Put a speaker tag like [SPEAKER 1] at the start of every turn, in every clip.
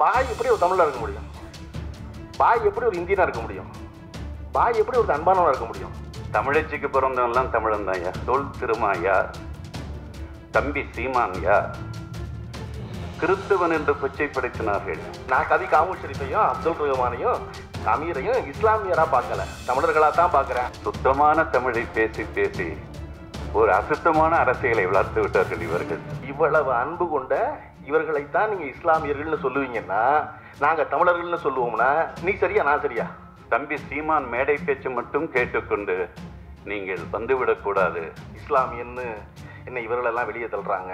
[SPEAKER 1] பாய் எப்படி ஒரு தமிழா இருக்க முடியும்? பாய் எப்படி ஒரு இந்தியனா இருக்க முடியும்? பாய் எப்படி ஒரு அன்பானவனா இருக்க முடியும்?
[SPEAKER 2] தமிழச்சிக்கு பிறந்தவன்லாம் தமிழன் யார் தொல் திருமாயா தம்பி சீமான் யார் கிறிஸ்தவன் என்று கொச்சைப்படுத்தினார்கள்
[SPEAKER 1] நான் கவி காமு ஷெரீஃபையும் அப்துல் ரஹ்மானையும் அமீரையும் இஸ்லாமியரா பார்க்கல. தமிழர்களா தான் பார்க்கறேன்.
[SPEAKER 2] சுத்தமான தமிழை பேசி பேசி ஒரு அசுத்தமான அரசியலை வளர்த்து விட்டார்கள் இவர்கள்.
[SPEAKER 1] இவ்வளவு அன்பு கொண்ட இவர்களைத்தான் நீங்க இஸ்லாமியர்கள்னு சொல்லுவீங்கன்னா நாங்க தமிழர்கள்னு சொல்லுவோம்னா நீ சரியா நான் சரியா?
[SPEAKER 2] தம்பி சீமான் மேடை பேச்சு மட்டும் கேட்டுக்கொண்டு நீங்கள் வந்துவிடக்கூடாது
[SPEAKER 1] இஸ்லாமியன்னு என்ன இவர்களெல்லாம் வெளியே தள்ளுறாங்க.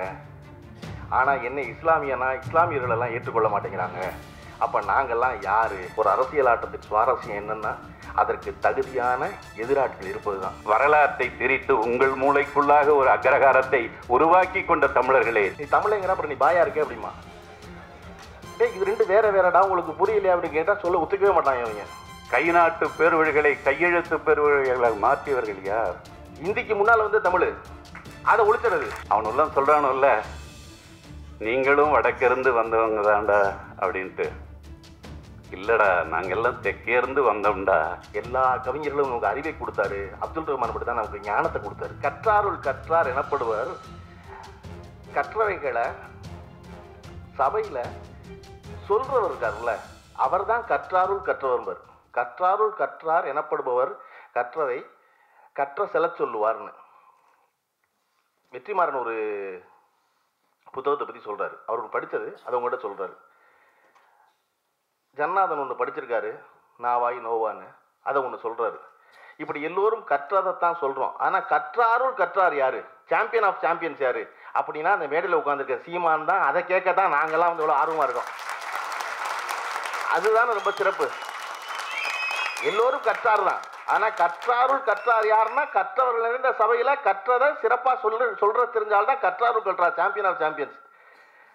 [SPEAKER 1] ஆனா என்னை இஸ்லாமியனா இஸ்லாமியர்கள் எல்லாம் ஏற்றுக்கொள்ள மாட்டேங்கிறாங்க. அப்போ நாங்கெல்லாம் யார்? ஒரு அரசியல் ஆட்டத்தின் சுவாரஸ்யம் என்னன்னா அதற்கு தகுதியான எதிராட்கள் இருப்பதுதான்.
[SPEAKER 2] வரலாற்றை திரித்து உங்கள் மூளைக்குள்ளாக ஒரு அக்ரகாரத்தை உருவாக்கி கொண்ட தமிழர்களே.
[SPEAKER 1] நீ தமிழங்கிற அப்புறம் நீ பாயா இருக்கே அப்படிமா. டேய் இது ரெண்டு வேற வேறடா உங்களுக்கு புரியலையா அப்படின்னு கேட்டால் சொல்ல ஒத்துக்கவே மாட்டாங்க இவங்க.
[SPEAKER 2] கை நாட்டு பேருவழிகளை கையெழுத்து பெருவழிகளாக மாற்றியவர்கள் யார்?
[SPEAKER 1] இந்திக்கு முன்னால் வந்து தமிழ். அதை ஒழிச்சிடுறது.
[SPEAKER 2] அவனெல்லாம் சொல்றானுல்ல நீங்களும் வடக்கிருந்து வந்தவங்க தான்டா அப்படின்ட்டு. இல்லடா நாங்கெல்லாம் தெற்கேருந்து வந்தோம்டா.
[SPEAKER 1] எல்லா கவிஞர்களும் நமக்கு அறிவை கொடுத்தாரு. அப்துல் ரஹ்மான் மட்டும் தான் நமக்கு ஞானத்தை கொடுத்தாரு. கற்றாருள் கற்றார் எனப்படுவர். கற்றவைகளை சபையில சொல்றவர் இருக்காருல்ல அவர் தான் கற்றாருள் கற்றவர் கற்றாருள் கற்றார் எனப்படுபவர் கற்றவை கற்ற செலச் சொல்லுவார்னு. வெற்றிமாறன் ஒரு புத்தகத்தை பற்றி சொல்கிறாரு அவர் படித்தது அதை உங்கள்கிட்ட சொல்கிறாரு ஜன்னாதன் ஒன்று படிச்சிருக்காரு. நாவாய் நோவான்னு அதை ஒன்று சொல்கிறாரு இப்படி எல்லோரும் கற்றதைத்தான் சொல்கிறோம் ஆனால் கற்றாருள் கற்றார் யார்? சாம்பியன் ஆஃப் சாம்பியன்ஸ் யார்? அப்படின்னா அந்த மேடையில் உட்காந்துருக்க சீமான் தான். அதை கேட்க தான் நாங்கள்லாம் வந்து இவ்வளோ ஆர்வமாக இருக்கோம். அதுதான் ரொம்ப சிறப்பு. எல்லோரும் கற்றார் தான். ஆனால் கற்றாருள் கற்றார் யாருன்னா கற்றவர்கள் நிறைந்த சபையில் கற்றதை சிறப்பாக சொல்ற சொல்கிற தெரிஞ்சால்தான் கற்றாருள் கற்றார் சாம்பியன் ஆஃப் சாம்பியன்ஸ்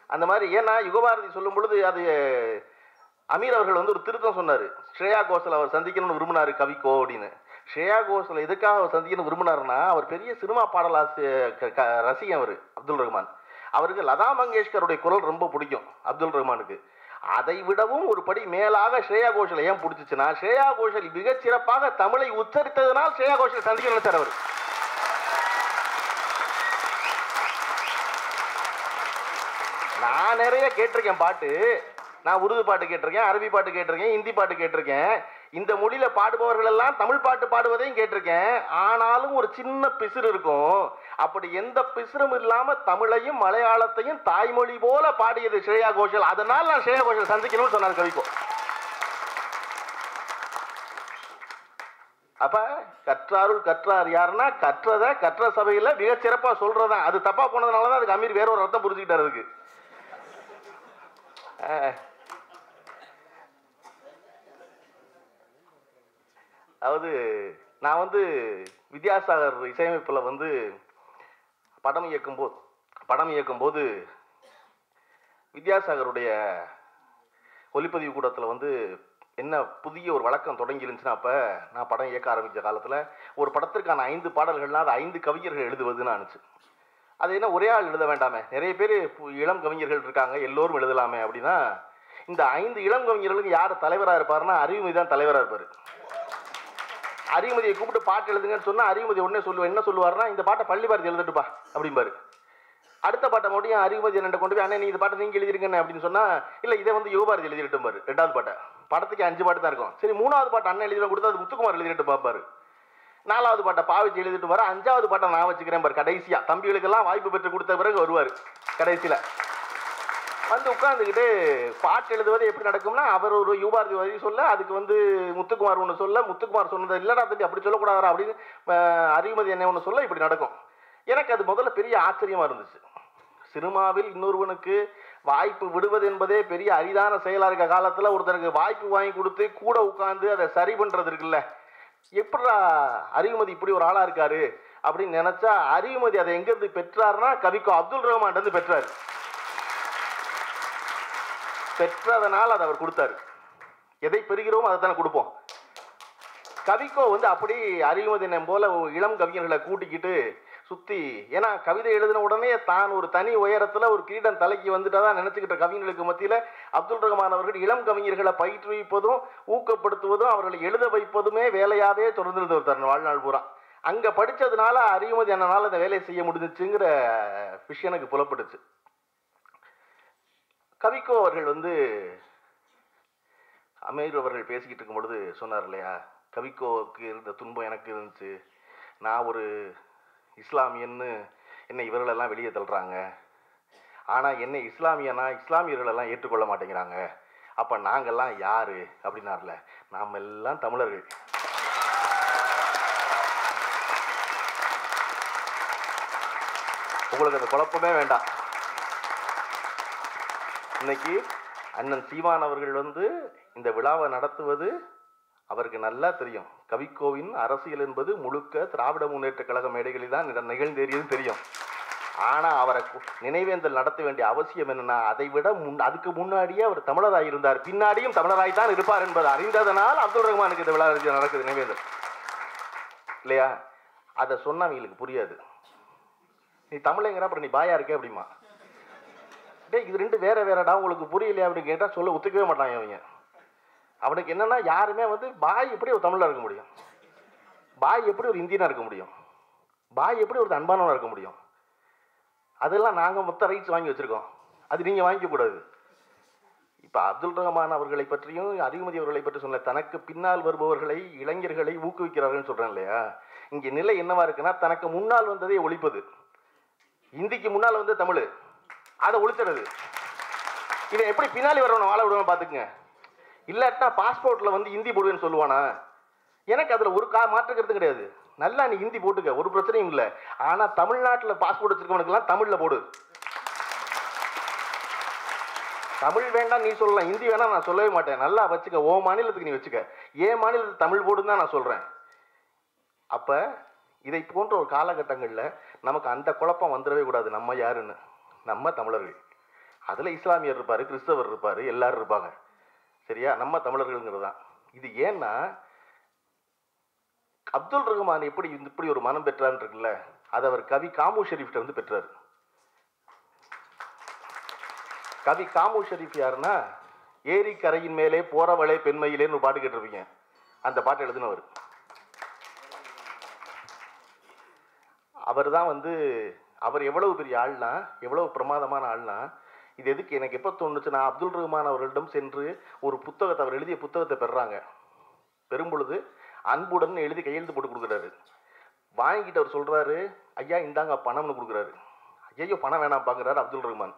[SPEAKER 1] அந்த மாதிரி ஏன்னா யுகபாரதி சொல்லும் பொழுது அது அமீர் அவர்கள் வந்து ஒரு திருத்தம் சொன்னார். ஸ்ரேயா கோஷல் அவர் சந்திக்கணும்னு விரும்பினார் கவிக்கோ அப்படின்னு. ஸ்ரேயா கோஷல் எதுக்காக அவர் சந்திக்கணும்னு விரும்பினார்னா அவர் பெரிய சினிமா பாடலாசி க- க- ரசிகன் அவர் அப்துல் ரஹ்மான். அவருக்கு லதா மங்கேஷ்கருடைய குரல் ரொம்ப பிடிக்கும் அப்துல் ரஹ்மானுக்கு. அதை விடவும் ஒரு படி மேலாக ஸ்ரேயா கோஷல் ஏன் பிடிச்சிச்சுன்னா ஸ்ரேயா கோஷல் மிகச் சிறப்பாக தமிழை உச்சரித்ததனால் ஸ்ரேயா கோஷல் சந்திக்கணும் சார் அவர். நான் நிறைய கேட்டிருக்கேன் பாட்டு. நான் உருது பாட்டு கேட்டிருக்கேன் அரபி பாட்டு கேட்டிருக்கேன் ஹிந்தி பாட்டு கேட்டிருக்கேன். இந்த மொழியில் பாடுபவர்கள் எல்லாம் தமிழ் பாட்டு பாடுவதையும் கேட்டிருக்கேன். ஆனாலும் ஒரு சின்ன பிசுறு இருக்கும். அப்படி எந்த பிசுறும் இல்லாமல் தமிழையும் மலையாளத்தையும் தாய்மொழி போல பாடியது ஸ்ரேயா கோஷல். அதனால் நான் ஸ்ரேயா கோஷல் சந்திக்கணும்னு சொன்னார் கவிக்கோ. அப்ப கற்றாருள் கற்றார் யாருன்னா கற்றதை கற்ற சபையில மிக சிறப்பா சொல்றதா அது தப்பா போனதுனால தான் அதுக்கு அமீர் வேற ஒரு அர்த்தம் புரிஞ்சுக்கிட்டாரு அதுக்கு. அதாவது நான் வந்து வித்யாசாகர் இசையமைப்பில் வந்து படம் இயக்கும்போது படம் இயக்கும்போது வித்யாசாகருடைய ஒளிப்பதிவு கூடத்தில் வந்து என்ன புதிய ஒரு வழக்கம் தொடங்கி இருந்துச்சுன்னா அப்போ நான் படம் இயக்க ஆரம்பித்த காலத்தில் ஒரு படத்திற்கான ஐந்து பாடல்கள்னா அது ஐந்து கவிஞர்கள் எழுதுவதுன்னு ஆணுச்சு. அது என்ன ஒரே ஆள் எழுத வேண்டாமே. நிறைய பேர் இளம் கவிஞர்கள் இருக்காங்க எல்லோரும் எழுதலாமே அப்படின்னா இந்த ஐந்து இளம் கவிஞர்களுக்கு யார் தலைவராக இருப்பார்னா அறிவுமதி தான் தலைவராக இருப்பார். அறிவுமதியை கூப்பிட்டு பாட்டு எழுதுங்கன்னு சொன்னால் அறிவுமதி உடனே சொல்லுவேன் என்ன சொல்லுவாருன்னா இந்த பாட்டை பள்ளி பாரதி எழுதட்டுப்பா அப்படிம்பாரு. அடுத்த பாட்டை மட்டும் அறிவுமதி என்ன கொண்டு போய் அண்ணே நீ இந்த பாட்டை நீங்கள் எழுதிருங்கண்ணே அப்படின்னு சொன்னால் இல்லை இதை வந்து யுவபாரதி எழுதிட்டும்பாரு ரெண்டாவது பாட்டை. படத்துக்கு அஞ்சு பாட்டு தான் இருக்கும். சரி மூணாவது பாட்டு அண்ணன் எழுதி கொடுத்தா அது முத்துக்குமார் எழுதிட்டு பார்ப்பாரு நாலாவது பாட்டை பாவிச்சு எழுதிட்டு வர அஞ்சாவது பாட்டை நான் வச்சுக்கிறேன் பாரு கடைசியாக தம்பிகளுக்கெல்லாம் வாய்ப்பு பெற்று கொடுத்த பிறகு வருவார் கடைசியில். வந்து உட்காந்துக்கிட்டு பாட்டு எழுதுவது எப்படி நடக்கும்னா அவர் ஒரு யூபாரதி வரி சொல்ல அதுக்கு வந்து முத்துக்குமார் ஒன்று சொல்ல முத்துக்குமார் சொன்னது இல்லைடா தம்பி அப்படி சொல்லக்கூடாதா அப்படின்னு அறிவுமதி என்ன ஒன்று சொல்ல இப்படி நடக்கும். எனக்கு அது முதல்ல பெரிய ஆச்சரியமாக இருந்துச்சு. சினிமாவில் இன்னொருவனுக்கு வாய்ப்பு விடுவது என்பதே பெரிய அரிதான செயலாக இருக்க காலத்தில் ஒருத்தனுக்கு வாய்ப்பு வாங்கி கொடுத்து கூட உட்காந்து அதை சரி பண்ணுறது இருக்குல்ல. எப்படா அறிவுமதி இப்படி ஒரு ஆளாக இருக்காரு அப்படின்னு நினச்சா அறிவுமதி அதை எங்கேருந்து பெற்றாருன்னா கவிக்கோ அப்துல் ரஹ்மான் பெற்றார். பெற்றதனால் அதை அவர் கொடுத்தாரு. எதை பெறுகிறோமோ அதை தானே கொடுப்போம். கவிக்கோ வந்து அப்படி அறிவுமதி போல இளம் கவிஞர்களை கூட்டிக்கிட்டு சுற்றி ஏன்னா கவிதை எழுதின உடனே தான் ஒரு தனி உயரத்தில் ஒரு கிரீடம் தலைக்கு வந்துட்டதான் நினச்சிக்கிட்ட கவிஞர்களுக்கு மத்தியில் அப்துல் ரஹ்மான் அவர்கள் இளம் கவிஞர்களை பயிற்றுவிப்பதும் ஊக்கப்படுத்துவதும் அவர்களை எழுத வைப்பதுமே வேலையாகவே தொடர்ந்து ஒருத்தர் தன் வாழ்நாள் பூரா. அங்கே படித்ததுனால அறிவுமதி அண்ணனால இந்த வேலையை செய்ய முடிஞ்சிச்சுங்கிற விஷயம் எனக்கு புலப்பட்டுச்சு கவிக்கோ அவர்கள் வந்து அமீர் அவர்கள் பேசிக்கிட்டு இருக்கும் பொழுது சொன்னார் இல்லையா? கவிக்கோவுக்கு இருந்த துன்பம் எனக்கு இருந்துச்சு. நான் ஒரு இஸ்லாமியன்னு என்னை இவர்களெல்லாம் வெளியே தள்ளுறாங்க. ஆனால் என்னை இஸ்லாமியனா இஸ்லாமியர்களெல்லாம் ஏற்றுக்கொள்ள மாட்டேங்கிறாங்க. அப்போ நாங்கள்லாம் யார்? அப்படின்னார்ல. நாம் எல்லாம் தமிழர்கள். உங்களுக்கு அந்த குழப்பமே வேண்டாம். இன்னைக்கு அண்ணன் சீமான் அவர்கள் வந்து இந்த விழாவை நடத்துவது அவருக்கு நல்லா தெரியும். கவிக்கோவின் அரசியல் என்பது முழுக்க திராவிட முன்னேற்ற கழக மேடைகளில் தான் நிகழ்ந்தேறியது தெரியும். ஆனால் அவரை நினைவேந்தல் நடத்த வேண்டிய அவசியம் என்னன்னா அதை விட முன் அதுக்கு முன்னாடியே அவர் தமிழராக இருந்தார். பின்னாடியும் தமிழராய் தான் இருப்பார் என்பதை அறிந்ததனால் அப்துல் ரஹ்மானுக்கு இந்த விழா நடக்குது நினைவேந்தல். இல்லையா? அதை சொன்னால் அவங்களுக்கு புரியாது. நீ தமிழங்கிற அப்புறம் நீ பாயா இருக்க அப்படிமா? டே இது ரெண்டு வேற வேறடா உங்களுக்கு புரியலையா அப்படின்னு கேட்டால் சொல்ல ஒத்துக்கவே மாட்டாங்க அவங்க அவனுக்கு என்னன்னா யாருமே வந்து பாய் எப்படி ஒரு தமிழாக இருக்க முடியும்? பாய் எப்படி ஒரு இந்தியனாக இருக்க முடியும்? பாய் எப்படி ஒரு அன்பானவனாக இருக்க முடியும்? அதெல்லாம் நாங்கள் மொத்த ரைட்ஸ் வாங்கி வச்சிருக்கோம். அது நீங்கள் வாங்கிக்கக்கூடாது இப்போ அப்துல் ரஹ்மான் அவர்களை பற்றியும் அறிவுமதி அவர்களை பற்றி சொன்ன தனக்கு பின்னால் வருபவர்களை இளைஞர்களை ஊக்குவிக்கிறார்கள்னு சொல்கிறேன் இல்லையா? இங்கே நிலை என்னவா இருக்குன்னா தனக்கு முன்னால் வந்ததை ஒழிப்பது. இந்திக்கு முன்னால் வந்து தமிழ். அதை ஒழிச்சிடுறது. இதை எப்படி பின்னாடி வரவனை வாழ விடுவான்னு பார்த்துக்குங்க. இல்லாட்டா பாஸ்போர்ட்டில் வந்து ஹிந்தி போடுவேன்னு சொல்லுவானா? எனக்கு அதில் ஒரு கா மாற்றுக்கிறது கிடையாது. நல்லா நீ ஹிந்தி போட்டுக்க ஒரு பிரச்சனையும் இல்லை. ஆனால் தமிழ்நாட்டில் பாஸ்போர்ட் வச்சிருக்கவனுக்கெல்லாம் தமிழில் போடு. தமிழ் வேண்டாம் நீ சொல்லலாம் ஹிந்தி வேணாம் நான் சொல்லவே மாட்டேன். நல்லா வச்சுக்க ஓ மாநிலத்துக்கு நீ வச்சுக்க. ஏன் மாநிலத்துக்கு தமிழ் போடுன்னு தான் நான் சொல்கிறேன் அப்போ இதை போன்ற ஒரு காலகட்டங்களில் நமக்கு அந்த குழப்பம் வந்துடவே கூடாது நம்ம யாருன்னு. நம்ம தமிழர்கள். அதில் இஸ்லாமியர் இருப்பார் கிறிஸ்தவர் இருப்பார் எல்லாரும் இருப்பாங்க. சரியா? நம்ம தமிழர்கள்ங்கிறது தான் இது ஏன்னா அப்துல் ரஹ்மான் எப்படி இப்படி ஒரு மனம் பெற்றான்னு இருக்குல்ல அதை அவர் கவி காமு ஷெரீஃப்ட வந்து பெற்றார். கவி காமு ஷெரீஃப் யாருன்னா ஏரி கரையின் மேலே போறவளே பெண்மையிலேன்னு ஒரு பாட்டு கேட்டிருப்பீங்க. அந்த பாட்டை எழுதினவர். அவர் தான் வந்து அவர் எவ்வளவு பெரிய ஆள்னா எவ்வளவு பிரமாதமான ஆள்னா இது எதுக்கு? எனக்கு எப்போ தோணுச்சு? நான் அப்துல் ரஹ்மான் அவர்களிடம் சென்று ஒரு புத்தகத்தை அவர் எழுதிய புத்தகத்தை பெறுறாங்க. பெறும்பொழுது அன்புடன் எழுதி கையெழுத்து போட்டு கொடுக்குறாரு. வாங்கிட்டு அவர் சொல்கிறாரு ஐயா இந்தாங்க பணம்னு கொடுக்குறாரு. ஐயோ பணம் வேணாம் பாக்குறாரு அப்துல் ரஹ்மான்.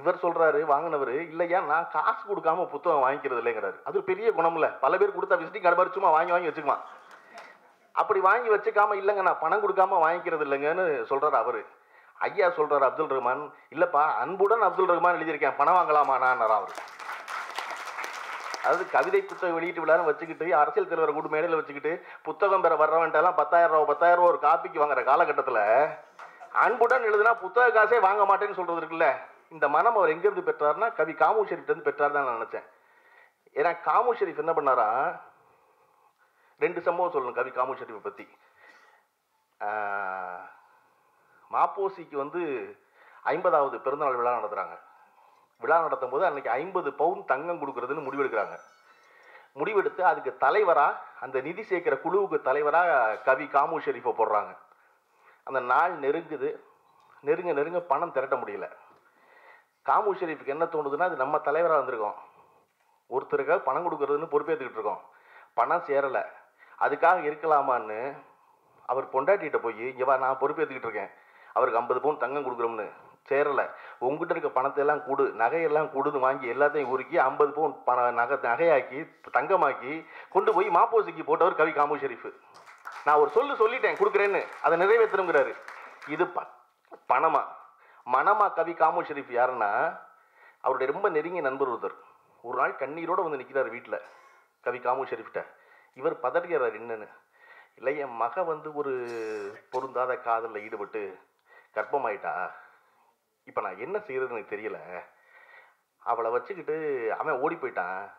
[SPEAKER 1] இவர் சொல்கிறாரு வாங்கினவர் இல்லையா நான் காசு கொடுக்காம புத்தகம் வாங்கிக்கிறது இல்லைங்கிறாரு. அது பெரிய குணமில்ல பல பேர் கொடுத்தா விசிட்டிங் கார்டு சும்மா வாங்கி வாங்கி வச்சுக்குவான். அப்படி வாங்கி வச்சுக்காம இல்லைங்க நான் பணம் கொடுக்காம வாங்கிக்கிறது இல்லைங்கன்னு சொல்கிறார் அவர். ஐயா சொல்கிறார் அப்துல் ரஹ்மான் இல்லைப்பா அன்புடன் அப்துல் ரஹ்மான் எழுதியிருக்கேன் பணம் வாங்கலாமா நான் அவர். அதாவது கவிதை புத்தகம் வெளியீட்டு விழான்னு வச்சுக்கிட்டு அரசியல் தலைவர் கூட மேடையில் வச்சுக்கிட்டு புத்தகம் பெற வர்றவன்ட்டெல்லாம் பத்தாயிரம் ரூபா பத்தாயிரம் ரூபா ஒரு காப்பிக்கு வாங்குற காலகட்டத்தில் அன்புடன் எழுதுனா புத்தக காசே வாங்க மாட்டேன்னு சொல்கிறது இருக்குல்ல இந்த மனம் அவர் எங்கேருந்து பெற்றார்னா கவி காமு ஷெரீஃப்ட்ட பெற்றார் தான் நான் நினச்சேன். ஏன்னா காமு ஷெரீஃப் என்ன பண்ணாரா ரெண்டு சம்பவம் சொல்லணும் கவி காமு ஷெரீஃபை பற்றி மாப்போசிக்கு வந்து ஐம்பதாவது பிறந்தநாள் விழா நடத்துகிறாங்க விழா நடத்தும் போது அன்னைக்கு ஐம்பது பவுன் தங்கம் கொடுக்குறதுன்னு முடிவெடுக்கிறாங்க. முடிவெடுத்து அதுக்கு தலைவராக அந்த நிதி சேர்க்கிற குழுவுக்கு தலைவராக கவி காமு ஷெரீஃபை போடுறாங்க. அந்த நாள் நெருங்குது. நெருங்க நெருங்க பணம் திரட்ட முடியல. காமு ஷெரீஃபுக்கு என்ன தோணுதுன்னா அது நம்ம தலைவராக வந்திருக்கோம். ஒருத்தருக்காக பணம் கொடுக்குறதுன்னு பொறுப்பேற்றுக்கிட்டு இருக்கோம். பணம் சேரலை. அதுக்காக இருக்கலாமான்னு அவர் பொண்டாட்டிகிட்ட போய் இங்கே வா நான் பொறுப்பேற்றுக்கிட்டு இருக்கேன். அவருக்கு ஐம்பது பவுன் தங்கம் கொடுக்குறோம்னு சேரலை. உங்ககிட்ட இருக்க பணத்தை எல்லாம் கொடு. நகையெல்லாம் கொடுன்னு வாங்கி எல்லாத்தையும் உருக்கி ஐம்பது பவுன் பண நகை நகையாக்கி தங்கமாக்கி கொண்டு போய் மாப்போசிக்கு போட்டவர் கவி காமு ஷெரீஃப். நான் ஒரு சொல்லு சொல்லிட்டேன் கொடுக்குறேன்னு. அதை நிறைவேற்றணுங்கிறாரு இது ப பணமா? மனமா கவி காமு ஷெரீஃப் யாருன்னா அவருடைய ரொம்ப நெருங்கிய நண்பர் ஒருத்தர். ஒரு நாள் கண்ணீரோடு வந்து நிற்கிறார் வீட்டில் கவி காமு ஷெரீஃப்கிட்ட இவர் பதறுகிறார் என்னன்னு இல்லை என் மக வந்து ஒரு பொருந்தாத காதலில் ஈடுபட்டு கர்ப்பமாயிட்டா? இப்போ நான் என்ன செய்யறதுன்னு எனக்கு தெரியல. அவளை வச்சுக்கிட்டு அவன் ஓடி போயிட்டான்.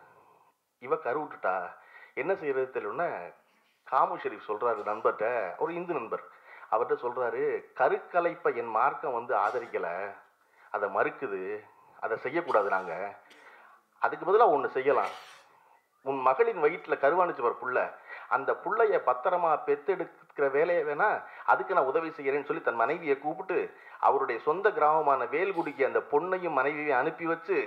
[SPEAKER 1] இவ கருவிட்டுட்டா என்ன செய்யறது தெரியலன்னா காமு ஷெரீஃப் சொல்றாரு நண்பர்கிட்ட ஒரு இந்து நண்பர். அவர்கிட்ட சொல்றாரு கருக்கலைப்பை என் மார்க்கம் வந்து ஆதரிக்கல. அதை மறுக்குது. அதை செய்யக்கூடாது நாங்க. அதுக்கு பதிலாக ஒன்று செய்யலாம். உன் மகளின் வயிற்றில் கருவாணிச்சு வர புள்ள. அந்த புள்ளைய பத்திரமா பெத்தெடுக்கிற வேலையை வேணா அதுக்கு நான் உதவி செய்கிறேன்னு சொல்லி தன் மனைவியை கூப்பிட்டு அவருடைய சொந்த கிராமமான வேல்குடிக்கு அந்த பொண்ணையும் மனைவியையும் அனுப்பி வச்சு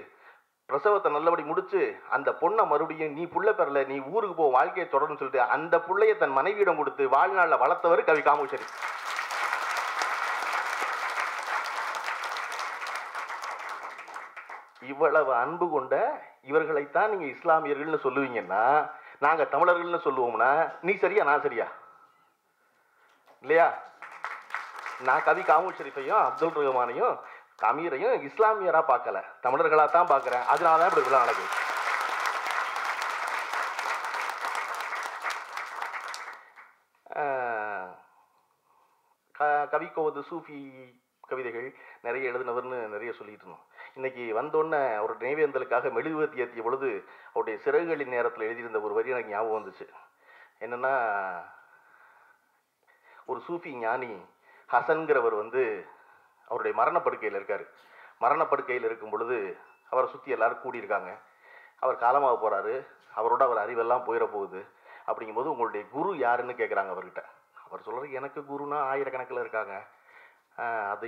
[SPEAKER 1] பிரசவத்தை நல்லபடி முடிச்சு அந்த பொண்ணை மறுபடியும் நீ புள்ள பெறல நீ ஊருக்கு போ வாழ்க்கையை தொடரும்னு சொல்லிட்டு அந்த புள்ளைய தன் மனைவியிடம் கொடுத்து வாழ்நாளில் வளர்த்தவர் கவி காமேஸ்வரி. இவ்வளவு அன்பு கொண்ட இவர்களைத்தான் நீங்க இஸ்லாமியர்கள்னு சொல்லுவீங்கன்னா நாங்க தமிழர்கள்னு சொல்லுவோம்னா நீ சரியா நான் சரியா? இல்லையா? நான் கவி காமு ஷெரீஃபையும் அப்துல் ரஹ்மானையும் அமீரையும் இஸ்லாமியரா பார்க்கல. தமிழர்களா தான் பார்க்கறேன். அதனால தான் இப்படி விழா நடக்குது க- கவிக்கோவது சூஃபி கவிதைகள் நிறைய எழுதினவர்னு நிறைய சொல்லிட்டு இருந்தோம். இன்னைக்கு வந்தோடனே ஒரு நினைவேந்தலுக்காக மெழுகுவர்த்தி ஏற்றிய பொழுது அவருடைய சிறகுகளின் நேரத்தில் எழுதியிருந்த ஒரு வரி எனக்கு ஞாபகம் வந்துச்சு. என்னென்னா ஒரு சூஃபி ஞானி ஹசன்கிறவர் வந்து அவருடைய மரணப்படுக்கையில் இருக்கார். மரணப்படுக்கையில் இருக்கும் பொழுது அவரை சுற்றி எல்லாரும் கூடியிருக்காங்க. அவர் காலமாக போகிறாரு அவரோட அவர் அறிவெல்லாம் போயிட போகுது அப்படிங்கும்போது உங்களுடைய குரு யாருன்னு கேட்குறாங்க அவர்கிட்ட. அவர் சொல்கிறார் எனக்கு குருனா ஆயிரக்கணக்கில் இருக்காங்க. அது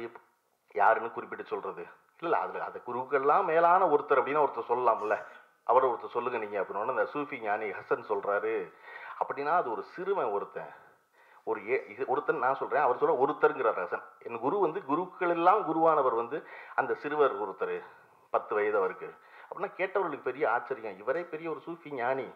[SPEAKER 1] யாருன்னு குறிப்பிட்டு சொல்கிறது இல்லை அதில் அந்த குருவுக்கெல்லாம் மேலான ஒருத்தர் அப்படின்னு ஒருத்தர் சொல்லலாம்ல. அவரை ஒருத்தர் சொல்லுங்க நீங்கள் அப்படின்னு அந்த சூஃபி ஞானி ஹசன் சொல்கிறாரு அப்படின்னா அது ஒரு சிறுவன் ஒருத்தன். ஒரு ஏ இது ஒருத்தன் நான் சொல்கிறேன் அவர் சொல்ல ஒருத்தருங்கிறார் ஹசன். என் குரு வந்து குருக்கள் எல்லாம் குருவானவர் வந்து அந்த சிறுவர் ஒருத்தர் பத்து வயது அவருக்கு. அப்படின்னா கேட்டவர்களுக்கு பெரிய ஆச்சரியம். இவரே பெரிய ஒரு சூஃபி ஞானி.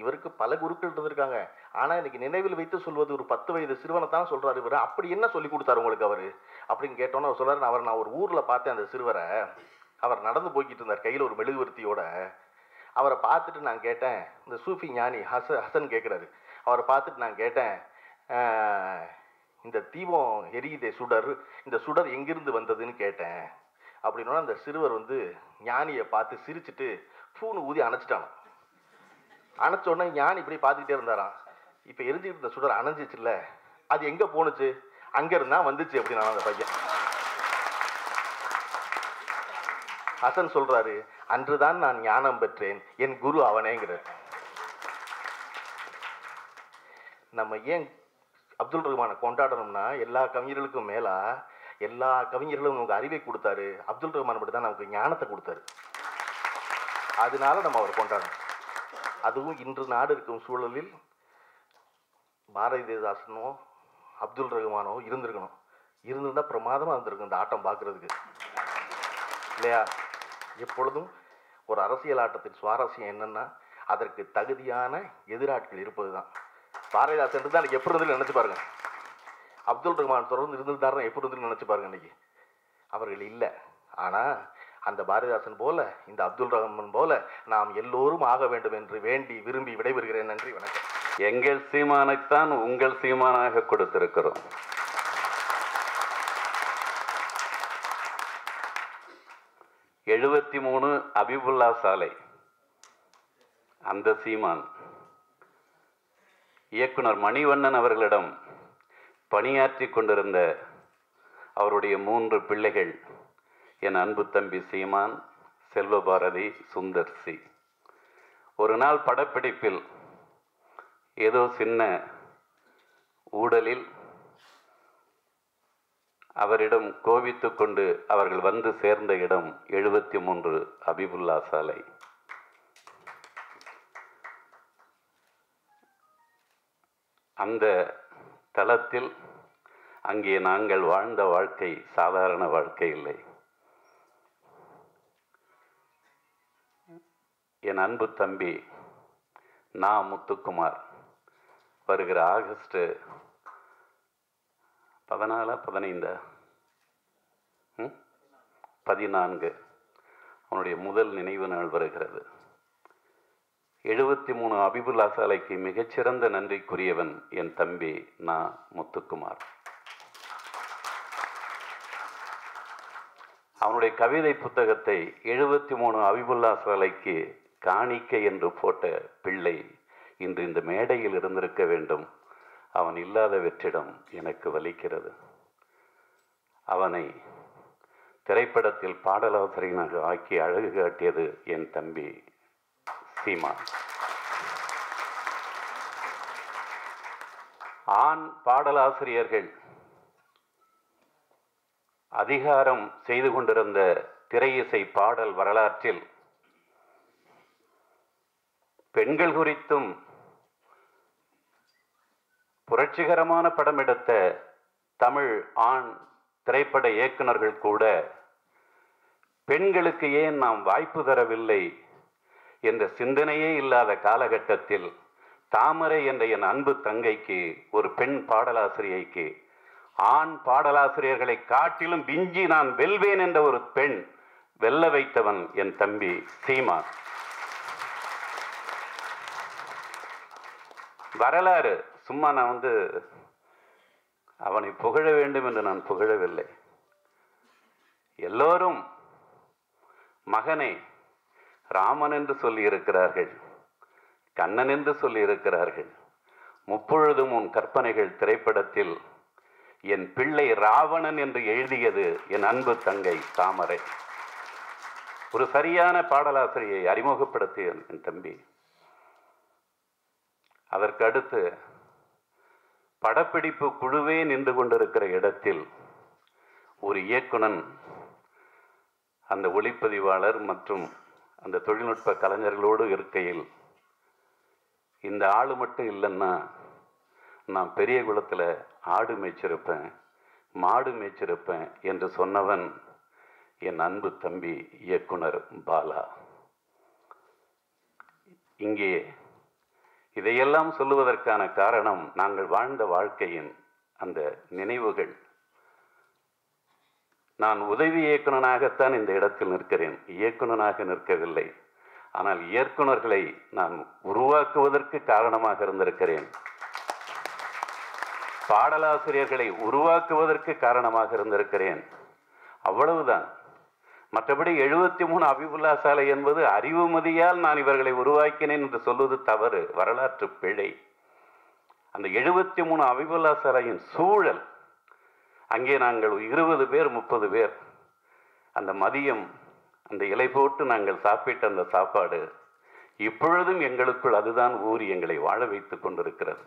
[SPEAKER 1] இவருக்கு பல குருக்கள் இருந்திருக்காங்க. ஆனால் இன்னைக்கு நினைவில் வைத்து சொல்வது ஒரு பத்து வயது சிறுவனை தான் சொல்கிறாரு இவர். அப்படி என்ன சொல்லி கொடுத்தாரு உங்களுக்கு அவர்? அப்படின்னு கேட்டோன்னே அவர் சொல்றாரு அவர் நான் ஒரு ஊரில் பார்த்தேன் அந்த சிறுவரை. அவர் நடந்து போய்கிட்டு இருந்தார் கையில் ஒரு மெழுகுவர்த்தியோட. அவரை பார்த்துட்டு நான் கேட்டேன் இந்த சூஃபி ஞானி ஹச ஹசன் கேட்குறாரு அவரை பார்த்துட்டு நான் கேட்டேன் இந்த தீபம் எரியுதே சுடர். இந்த சுடர் எங்கிருந்து வந்ததுன்னு கேட்டேன். அப்படின்னா அந்த சிறுவர் வந்து ஞானியை பார்த்து சிரிச்சிட்டு ஃபூனு ஊதி அணைச்சிட்டான் அணைச்ச உடனே இப்படி பார்த்துக்கிட்டே இருந்தாராம். இப்போ எரிஞ்சுக்கிட்டு இருந்த சுடர் அணைஞ்சிச்சுல்ல? அது எங்கே போணுச்சு? அங்கே இருந்தா வந்துச்சு அப்படின்னா அந்த பையன். ஹசன் சொல்றாரு அன்றுதான் நான் ஞானம் பெற்றேன். என் குரு அவனேங்கிறார். நம்ம ஏன் அப்துல் ரஹ்மானை கொண்டாடணும்னா எல்லா கவிஞர்களுக்கும் மேலா எல்லா கவிஞர்களும் நமக்கு அறிவை கொடுத்தாரு. அப்துல் ரஹ்மான் மட்டும் தான் நமக்கு ஞானத்தை கொடுத்தாரு. அதனால நம்ம அவர் கொண்டாடணும். அதுவும் இன்று நாடு இருக்கும் சூழலில் பாரதிதாசனோ அப்துல் ரஹ்மானோ இருந்திருக்கணும். இருந்திருந்தால் பிரமாதமாக இருந்திருக்கும் இந்த ஆட்டம் பார்க்கறதுக்கு இல்லையா? எப்பொழுதும் ஒரு அரசியல் ஆட்டத்தின் சுவாரஸ்யம் என்னென்னா அதற்கு தகுதியான எதிராட்கள் இருப்பது தான் பாரதிதாசன் இருந்தால் அன்றைக்கி எப்படி இருந்து நினச்சி பாருங்கள் அப்துல் ரஹ்மான் தொடர்ந்து இருந்திருந்தாருன்னா எப்படி இருந்து நினச்சி பாருங்க அன்றைக்கி அவர்கள் இல்லை. ஆனால் அந்த பாரதிதாசன் போல இந்த அப்துல் ரஹ்மான் போல நாம் எல்லோரும் ஆக வேண்டும் என்று வேண்டி விரும்பி விடைபெறுகிறேன். நன்றி வணக்கம்.
[SPEAKER 2] எங்கள் சீமானைத்தான் உங்கள் சீமானாக கொடுத்திருக்கிறோம். எழுபத்தி மூணு அபிபுல்லா சாலை. அந்த சீமான் இயக்குனர் மணிவண்ணன் அவர்களிடம் பணியாற்றி கொண்டிருந்த அவருடைய மூன்று பிள்ளைகள் என் அன்பு தம்பி சீமான் செல்வபாரதி சுந்தர் சி ஒரு நாள் படப்பிடிப்பில் ஏதோ சின்ன ஊடலில் அவரிடம் கோபித்து கொண்டு அவர்கள் வந்து சேர்ந்த இடம் எழுபத்தி மூன்று அபிபுல்லா சாலை. அந்த தளத்தில் அங்கே நாங்கள் வாழ்ந்த வாழ்க்கை சாதாரண வாழ்க்கை இல்லை. என் அன்பு தம்பி நான் முத்துக்குமார். வருகிற ஆகஸ்ட்டு பதினாலா பதினைந்தா? ம்? பதினான்கு. அவனுடைய முதல் நினைவு நாள் வருகிறது. எழுபத்தி மூணு அபிபுல்லா சாலைக்கு மிகச்சிறந்த நன்றிக்குரியவன் என் தம்பி நான் முத்துக்குமார். அவனுடைய கவிதை புத்தகத்தை எழுபத்தி மூணு அபிபுல்லா சாலைக்கு காணிக்கை என்று போட்ட பிள்ளை இன்று இந்த மேடையில் இருந்திருக்க வேண்டும். அவன் இல்லாத வெற்றிடம் எனக்கு வலிக்கிறது. அவனை திரைப்படத்தில் பாடலாசிரியனாக ஆக்கி அழகு காட்டியது என் தம்பி சீமான். ஆண் பாடலாசிரியர்கள் அதிகாரம் செய்து கொண்டிருந்த திரையிசை பாடல் வரலாற்றில் பெண்கள் குறித்தும் புரட்சிகரமான படம் எடுத்த தமிழ் ஆண் திரைப்பட இயக்குனர்கள் கூட பெண்களுக்கு ஏன் நாம் வாய்ப்பு தரவில்லை என்ற சிந்தனையே இல்லாத காலகட்டத்தில் தாமரை என்ற என் அன்பு தங்கைக்கு ஒரு பெண் பாடலாசிரியைக்கு ஆண் பாடலாசிரியர்களை காட்டிலும் விஞ்சி நான் வெல்வேன் என்ற ஒரு பெண் வெல்ல வைத்தவன் என் தம்பி சீமான். வரலாறு. சும்மா நான் வந்து அவனை புகழ வேண்டும் என்று நான் புகழவில்லை. எல்லோரும் மகனை ராமன் என்று சொல்லியிருக்கிறார்கள் கண்ணன் என்று சொல்லியிருக்கிறார்கள். முப்பொழுதும் உன் கற்பனைகள் திரைப்படத்தில் என் பிள்ளை ராவணன் என்று எழுதியது என் அன்பு தங்கை தாமரை. ஒரு சரியான பாடலாசிரியை அறிமுகப்படுத்திய என் தம்பி. அதற்கடுத்து படப்பிடிப்பு குழுவே நின்று கொண்டிருக்கிற இடத்தில் ஒரு இயக்குனன் அந்த ஒளிப்பதிவாளர் மற்றும் அந்த தொழில்நுட்ப கலைஞர்களோடு இருக்கையில் இந்த ஆள் மட்டும் இல்லைன்னா நான் பெரிய குளத்தில் ஆடு மேய்ச்சிருப்பேன் மாடு மேய்ச்சிருப்பேன் என்று சொன்னவன் என் அன்பு தம்பி இயக்குனர் பாலா. இங்கே இதையெல்லாம் சொல்லுவதற்கான காரணம் நாங்கள் வாழ்ந்த வாழ்க்கையின் அந்த நினைவுகள். நான் உதவி இயக்குனனாகத்தான் இந்த இடத்தில் நிற்கிறேன். இயக்குனனாக நிற்கவில்லை. ஆனால் இயக்குனர்களை நான் உருவாக்குவதற்கு காரணமாக இருந்திருக்கிறேன். பாடலாசிரியர்களை உருவாக்குவதற்கு காரணமாக இருந்திருக்கிறேன். அவ்வளவுதான். மற்றபடி எழுபத்தி மூணு அபிபுல்லா சாலை என்பது அறிவுமதியால் நான் இவர்களை உருவாக்கினேன் என்று சொல்வது தவறு வரலாற்று பிழை. அந்த எழுபத்தி மூணு அபிபுல்லா சாலையின் சூழல் அங்கே நாங்கள் இருபது பேர் முப்பது பேர். அந்த மதியம் அந்த இலை போட்டு நாங்கள் சாப்பிட்ட அந்த சாப்பாடு இப்பொழுதும் எங்களுக்குள் அதுதான் ஊறி எங்களை வாழ வைத்துக் கொண்டிருக்கிறது.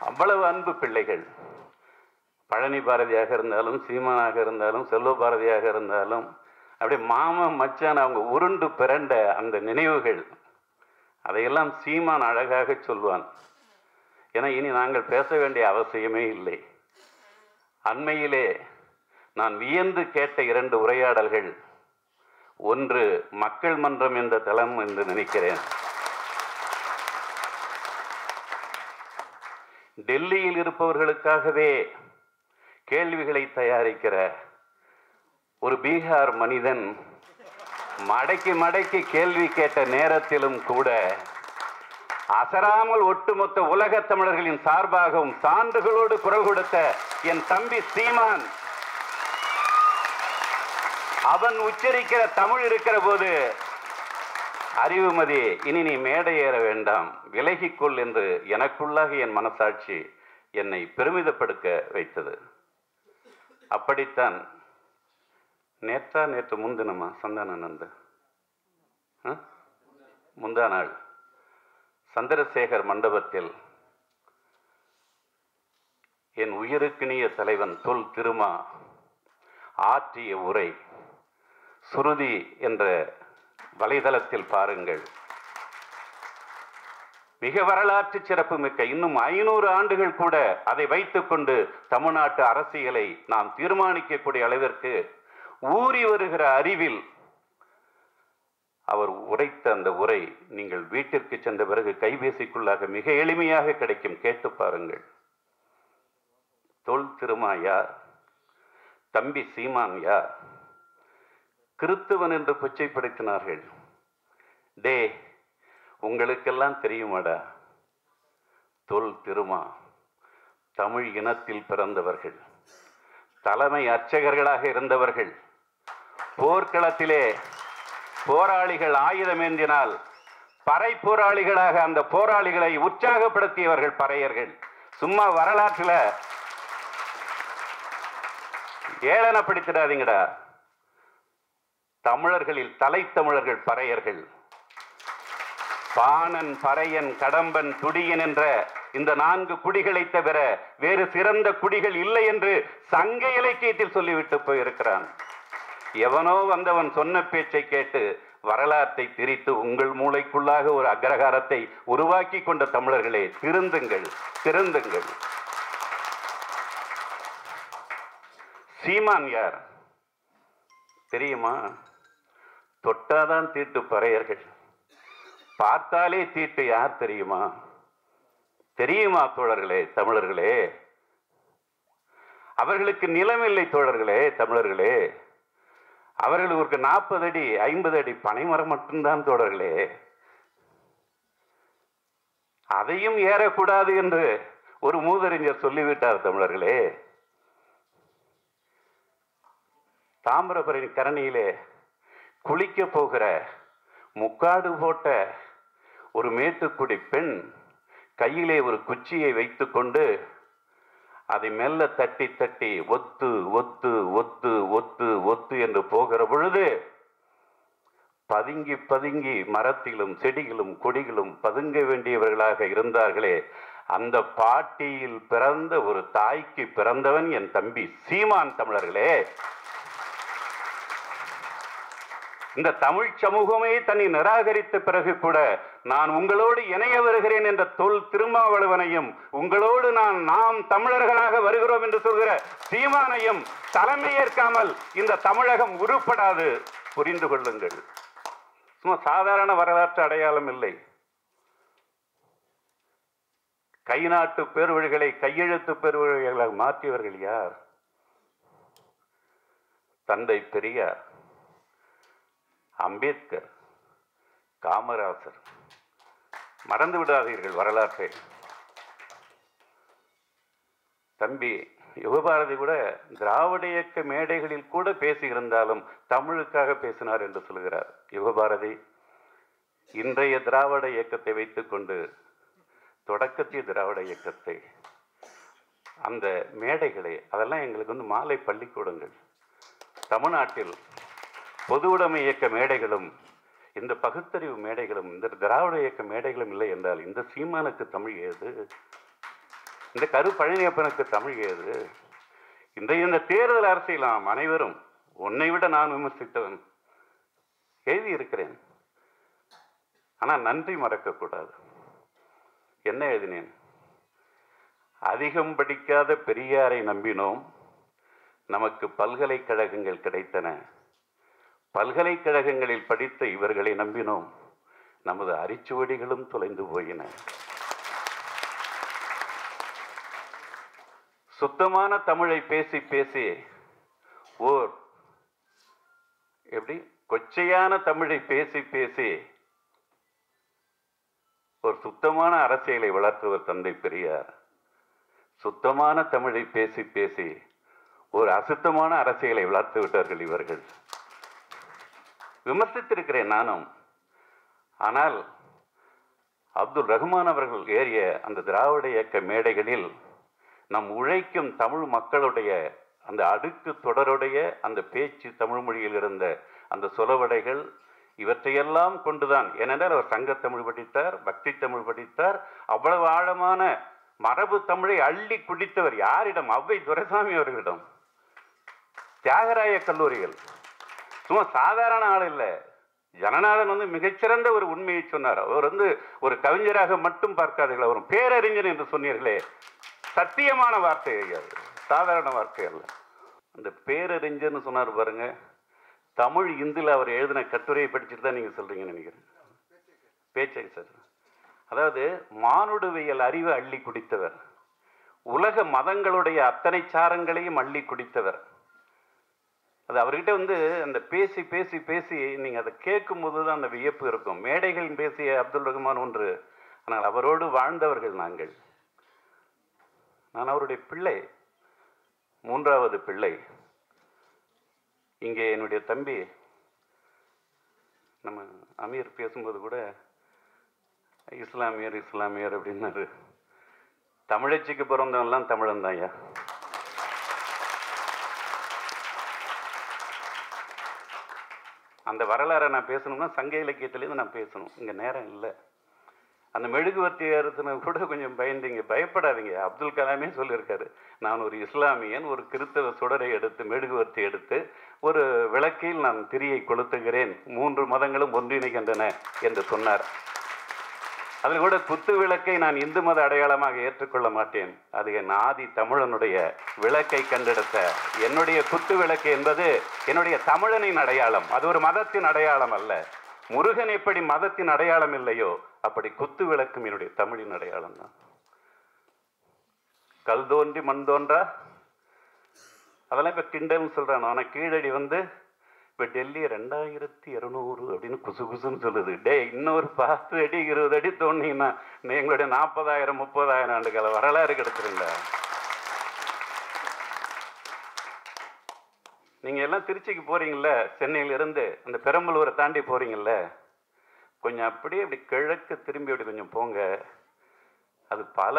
[SPEAKER 2] அவ்வளவு அன்பு பிள்ளைகள். பழனி பாரதியாக இருந்தாலும் சீமானாக இருந்தாலும் செல்வ பாரதியாக இருந்தாலும் அப்படியே மாமன் மச்சான் அவங்க உருண்டு பிறண்ட அந்த நினைவுகள் அதையெல்லாம் சீமான் அழகாக சொல்வான். ஏன்னா இனி நாங்கள் பேச வேண்டிய அவசியமே இல்லை. அண்மையிலே நான் வியந்து கேட்ட இரண்டு உரையாடல்கள் ஒன்று மக்கள் மன்றம் என்ற தளம் என்று நினைக்கிறேன். டெல்லியில் இருப்பவர்களுக்காகவே கேள்விகளை தயாரிக்கிற ஒரு பீகார் மனிதன் மடக்கி மடக்கி கேள்வி கேட்ட நேரத்திலும் கூட அசராமல் ஒட்டுமொத்த உலகத் தமிழர்களின் சார்பாகவும் சான்றுகளோடு குரல் கொடுத்த என் தம்பி சீமான். அவன் உச்சரிக்கிற தமிழ் இருக்கிற போது அறிவுமதி இனி நீ மேடை ஏற வேண்டாம். விலகிக்கொள் என்று எனக்குள்ளாக என் மனசாட்சி என்னை பெருமிதப்படுத்த வைத்தது. அப்படித்தான். நேற்றா நேற்று முன்தினமா? சந்தானானந்த முந்தா நாள். சந்திரசேகர் மண்டபத்தில் என் உயிருக்கினிய தலைவன் தொல் திருமா ஆற்றிய உரை. சுருதி என்ற வலைதளத்தில் பாருங்கள். மிக வரலாற்று சிறப்பு மிக்க இன்னும் ஐநூறு ஆண்டுகள் கூட அதை வைத்துக்கொண்டு தமிழ்நாட்டு அரசியலை நாம் தீர்மானிக்கக்கூடிய அளவிற்கு ஊறி வருகிற அறிவில் அவர் உரைத்த அந்த உரை நீங்கள் வீட்டிற்கு சென்ற பிறகு கைபேசிக்குள்ளாக மிக எளிமையாக கிடைக்கும். கேட்டு பாருங்கள். தொல் திருமாயார் தம்பி சீமான் யார் கிறித்துவன் என்று கொச்சைப்படுத்தினார்கள் டே உங்களுக்கெல்லாம் தெரியுமாடா? தொல் திருமா தமிழ் இனத்தில் பிறந்தவர்கள் தலைமை அர்ச்சகர்களாக இருந்தவர்கள் போர்க்களத்திலே போராளிகள் ஆயுதம் ஏந்தினால் பறை போராளிகளாக அந்த போராளிகளை உற்சாகப்படுத்தியவர்கள் பறையர்கள். சும்மா வரலாற்றில் ஏளனப்படுத்திடாதீங்கடா. தமிழர்களில் தலைத்தமிழர்கள் பறையர்கள். பாணன் பறையன் கடம்பன் துடியன் என்ற இந்த நான்கு குடிகளை தவிர வேறு சிறந்த குடிகள் இல்லை என்று சங்க இலக்கியத்தில் சொல்லிவிட்டு போயிருக்கிறான். எவனோ வந்தவன் சொன்ன பேச்சை கேட்டு வரலாற்றை திரித்து உங்கள் மூளைக்குள்ளாக ஒரு அக்ரகாரத்தை உருவாக்கி கொண்ட தமிழர்களே திருந்துங்கள் திருந்துங்கள். சீமான் யார்? தெரியுமா? தொட்டாதான் தீட்டு பறையர்கள். பார்த்தாலே தீட்டு யார் தெரியுமா? தெரியுமா தோழர்களே தமிழர்களே? அவர்களுக்கு நிலமில்லை தோழர்களே தமிழர்களே. அவர்களுக்கு நாற்பது அடி ஐம்பது அடி பனைமரம் மட்டும்தான் தோழர்களே. அதையும் ஏறக்கூடாது என்று ஒரு மூதறிஞர் சொல்லிவிட்டார் தமிழர்களே. தாமிரபரணி கரணியிலே குளிக்க போகிற முக்காடு போட்ட ஒரு மேட்டுக்குடி பெண் கையிலே ஒரு குச்சியை வைத்துக்கொண்டு அதை மெல்ல தட்டி தட்டி ஒத்து ஒத்து ஒத்து ஒத்து ஒத்து என்று போகிற பொழுது பதுங்கி பதுங்கி மரத்திலும் செடிகளும் கொடிகளும் பதுங்க வேண்டியவர்களாக இருந்தார்களே அந்த பாட்டியில் பிறந்த ஒரு தாய்க்கு பிறந்தவன் என் தம்பி சீமான் தமிழர்களே. இந்த தமிழ் சமூகமே தன்னை நிராகரித்த பிறகு கூட நான் உங்களோடு இணைய வருகிறேன் என்ற தொல் திருமாவளவனையும் உங்களோடு நான் நாம் தமிழர்களாக வருகிறோம் என்று சொல்கிற சீமானையும் தலைமையேற்காமல் இந்த தமிழகம் உருப்படாது. புரிந்து கொள்ளுங்கள். சும்மா சாதாரண வரலாற்று அடையாளம் இல்லை. கை நாட்டு பேர்வழிகளை கையெழுத்து பேர்வழிகளாக மாற்றியவர்கள் யார்? தந்தை பெரியார். அம்பேத்கர் காமராசர். மறந்து விடாதீர்கள் வரலாற்றை. தம்பி யுகபாரதி கூட திராவிட இயக்க மேடைகளில் கூட பேசியிருந்தாலும் தமிழுக்காக பேசினார் என்று சொல்கிறார். யுகபாரதி இன்றைய திராவிட இயக்கத்தை வைத்துக்கொண்டு தொடக்கத்திய திராவிட இயக்கத்தை அந்த மேடைகளை அதெல்லாம் எங்களுக்கு வந்து மாலை பள்ளிக்கூடங்கள் தமிழ்நாட்டில் பொதுவுடைமை இயக்க மேடைகளும் இந்த பகுத்தறிவு மேடைகளும் இந்த திராவிட இயக்க மேடைகளும் இல்லை என்றால் இந்த சீமானுக்கு தமிழ் ஏது? இந்த கரு பழனியப்பனுக்கு தமிழ் ஏது? இந்த இந்த தேர்தல் அரசியல் நாம் அனைவரும் உன்னை விட நான் விமர்சித்தவன் எழுதியிருக்கிறேன் ஆனால் நன்றி மறக்கக்கூடாது. என்ன எழுதினேன்? அதிகம் படிக்காத பெரியாரை நம்பினோம் நமக்கு பல்கலைக்கழகங்கள் கிடைத்தன. பல்கலைக்கழகங்களில் படித்த இவர்களை நம்பினோம். நமது அரிச்சுவடிகளும் தொலைந்து போயின. சுத்தமான தமிழை பேசி பேசி ஓர் எப்படி? கொச்சையான தமிழை பேசி பேசி ஒரு சுத்தமான அரசியலை வளர்த்தவர் தந்தை பெரியார். சுத்தமான தமிழை பேசி பேசி ஒரு அசுத்தமான அரசியலை வளர்த்து விட்டார்கள் இவர்கள். விமர்சித்திருக்கிறேன் நானும். ஆனால் அப்துல் ரஹ்மான் அவர்கள் ஏறிய அந்த திராவிட இயக்க மேடைகளில் நம் உழைக்கும் தமிழ் மக்களுடைய அந்த அடுக்கு தொடருடைய அந்த பேச்சு தமிழ் மொழியில் இருந்த அந்த சொலவடைகள் இவற்றையெல்லாம் கொண்டுதான் ஏனென்றால் அவர் சங்க தமிழ் படித்தார் பக்தி தமிழ் படித்தார் அவ்வளவு ஆழமான மரபு தமிழை அள்ளி குடித்தவர் யாரிடம்? அவ்வை துரைசாமி அவர்களிடம். தியாகராய கல்லூரிகள் சும்மா சாதாரண ஆள் இல்லை. ஜனநாதன் வந்து மிகச்சிறந்த ஒரு உண்மையை சொன்னார். அவர் வந்து ஒரு கவிஞராக மட்டும் பார்க்காதீர்கள் அவர் பேரறிஞர் என்று சொன்னீர்களே. சத்தியமான வார்த்தை அது. சாதாரண வார்த்தை அல்ல. அந்த பேரறிஞர்னு சொன்னார் பாருங்க. தமிழ் இந்துல அவர் எழுதின கட்டுரையை படிச்சுட்டு தான் நீங்கள் சொல்றீங்கன்னு நினைக்கிறேன். பேச்சை சார். அதாவது மானுடவியல் அறிவை அள்ளி குடித்தவர். உலக மதங்களுடைய அத்தனை சாரங்களையும் அள்ளி குடித்தவர். அது அவர்கிட்ட வந்து அந்த பேசி பேசி பேசி நீங்கள் அதை கேட்கும்போது தான் அந்த வியப்பு இருக்கும். மேடைகள் பேசிய அப்துல் ரஹ்மான் ஒன்று. ஆனால் அவரோடு வாழ்ந்தவர்கள் நாங்கள். நான் அவருடைய பிள்ளை. மூன்றாவது பிள்ளை. இங்கே என்னுடைய தம்பி. நம்ம அமீர் பேசும்போது கூட இஸ்லாமியர் இஸ்லாமியர் அப்படின்னாரு. தமிழச்சிக்கு பிறந்தவன்லாம் தமிழன் தான் ஐயா. அந்த வரலாறை நான் பேசணும்னா சங்க இலக்கியத்திலேருந்து நான் பேசணும். இங்கே நேரம் இல்லை. அந்த மெழுகுவர்த்தி ஏறுத்துன கூட கொஞ்சம் பயந்தீங்க. பயப்படாதீங்க. அப்துல் கலாமே சொல்லியிருக்காரு நான் ஒரு இஸ்லாமியன் ஒரு கிறித்தவ சுடரை எடுத்து மெழுகுவர்த்தி எடுத்து ஒரு விளக்கில் நான் திரியை கொளுத்துகிறேன். மூன்று மதங்களும் ஒன்றிணைகின்றன என்று சொன்னார். அதில் கூட குத்து விளக்கை நான் இந்து மத அடையாளமாக ஏற்றுக்கொள்ள மாட்டேன். அது என் ஆதி தமிழனுடைய விளக்கை கண்டெடுத்த என்னுடைய குத்து விளக்கு என்பது என்னுடைய தமிழனின் அடையாளம். அது ஒரு மதத்தின் அடையாளம் அல்ல. முருகன் எப்படி மதத்தின் அடையாளம் இல்லையோ அப்படி குத்து விளக்கும் என்னுடைய தமிழின் அடையாளம் தான். கல் தோன்றி மண் தோன்றா? அதெல்லாம் இப்போ கிண்டல்னு சொல்கிறான் ஆனால் கீழடி வந்து இப்போ டெல்லி ரெண்டாயிரத்தி இரநூறு அப்படின்னு குசு குசுன்னு சொல்லுது. டே இன்னொரு பத்து அடி இருபது அடி தோணிங்கன்னா எங்களுடைய நாற்பதாயிரம் முப்பதாயிரம் ஆண்டுகால வரலாறு கிடச்சிருங்க நீங்கள் எல்லாம் திருச்சிக்கு போகிறீங்கள சென்னையிலிருந்து அந்த பெரம்பலூரை தாண்டி போகிறீங்கள கொஞ்சம் அப்படியே அப்படி கிழக்கு திரும்பி அப்படி கொஞ்சம் போங்க. அது பல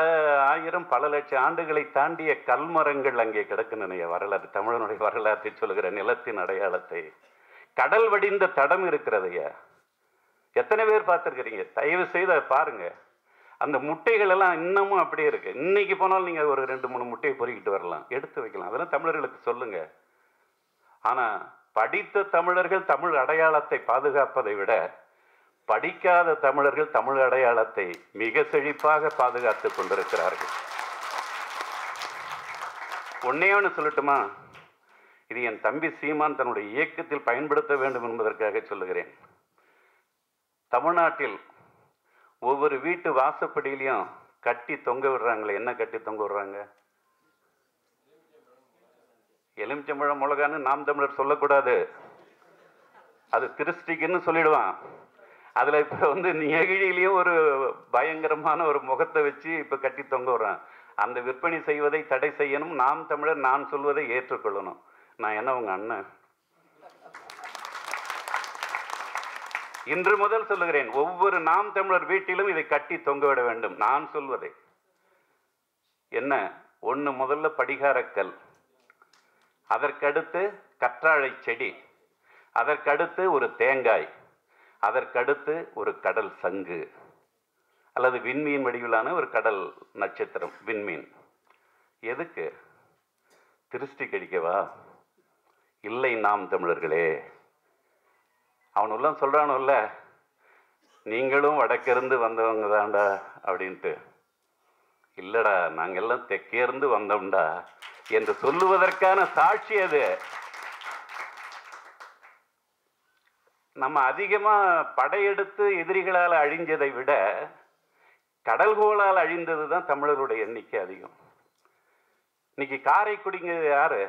[SPEAKER 2] ஆயிரம் பல லட்சம் ஆண்டுகளை தாண்டிய கல்மரங்கள் அங்கே கிடக்கின்றன. வரலாறு தமிழனுடைய வரலாற்றை சொல்லுகிற நிலத்தின் அடையாளத்தை. கடல் வடிந்த தடம் இருக்கிறதையா எத்தனை பேர் பார்த்துருக்குறீங்க? தயவு செய்து அதை பாருங்கள் அந்த முட்டைகள் எல்லாம் இன்னமும் அப்படியே இருக்கு. இன்னைக்கு போனாலும் நீங்கள் ஒரு ரெண்டு மூணு முட்டையை பொறிக்கிட்டு வரலாம். எடுத்து வைக்கலாம். அதெல்லாம் தமிழர்களுக்கு சொல்லுங்க. ஆனால் படித்த தமிழர்கள் தமிழ் அடையாளத்தை பாதுகாப்பதை விட படிக்காத தமிழர்கள் தமிழ் அடையாளத்தை மிக செழிப்பாக பாதுகாத்து கொண்டிருக்கிறார்கள். ஒன்னே ஒன்று சொல்லட்டுமா? இது என் தம்பி சீமான் தன்னுடைய இயக்கத்தில் பயன்படுத்த வேண்டும் என்பதற்காக சொல்லுகிறேன். தமிழ்நாட்டில் ஒவ்வொரு வீட்டு வாசப்படியிலையும் கட்டி தொங்க விடுறாங்களே என்ன கட்டி தொங்க விடுறாங்க? எலுமிச்சம்பழம் மிளகான்னு நாம் தமிழர் சொல்லக்கூடாது. அது திருஷ்டிக்குன்னு சொல்லிடுவான். அதில் இப்போ வந்து நெகிழிலையும் ஒரு பயங்கரமான ஒரு முகத்தை வச்சு இப்போ கட்டி தொங்க விடுறான். அந்த விற்பனை செய்வதை தடை செய்யணும். நாம் தமிழர் நான் சொல்வதை ஏற்றுக்கொள்ளணும். நான் என்ன உங்கள் அண்ணன்? இன்று முதல் சொல்லுகிறேன். ஒவ்வொரு நாம் தமிழர் வீட்டிலும் இதை கட்டி தொங்க விட வேண்டும். நான் சொல்வதை. என்ன? ஒன்று முதல்ல படிகாரக்கல். அதற்கடுத்து கற்றாழை செடி. அதற்கடுத்து ஒரு தேங்காய். அதற்கடுத்து ஒரு கடல் சங்கு அல்லது விண்மீன் வடிவிலான ஒரு கடல் நட்சத்திரம் விண்மீன். எதுக்கு? திருஷ்டி கழிக்கவா இல்லை நாம் தமிழர்களே. அவனெல்லாம் சொல்கிறானுல்ல நீங்களும் வடக்கிருந்து வந்தவங்க தான்டா அப்படின்ட்டு. இல்லடா நாங்கெல்லாம் தெற்கேருந்து வந்தோம்டா என்று சொல்லுவதற்கான சாட்சி அது. நம்ம அதிகமாக படையெடுத்து எதிரிகளால் அழிஞ்சதை விட கடல்கோளால் அழிந்தது தான் தமிழருடைய எண்ணிக்கை அதிகம். இன்னைக்கு காரைக்குடிங்க யாரு?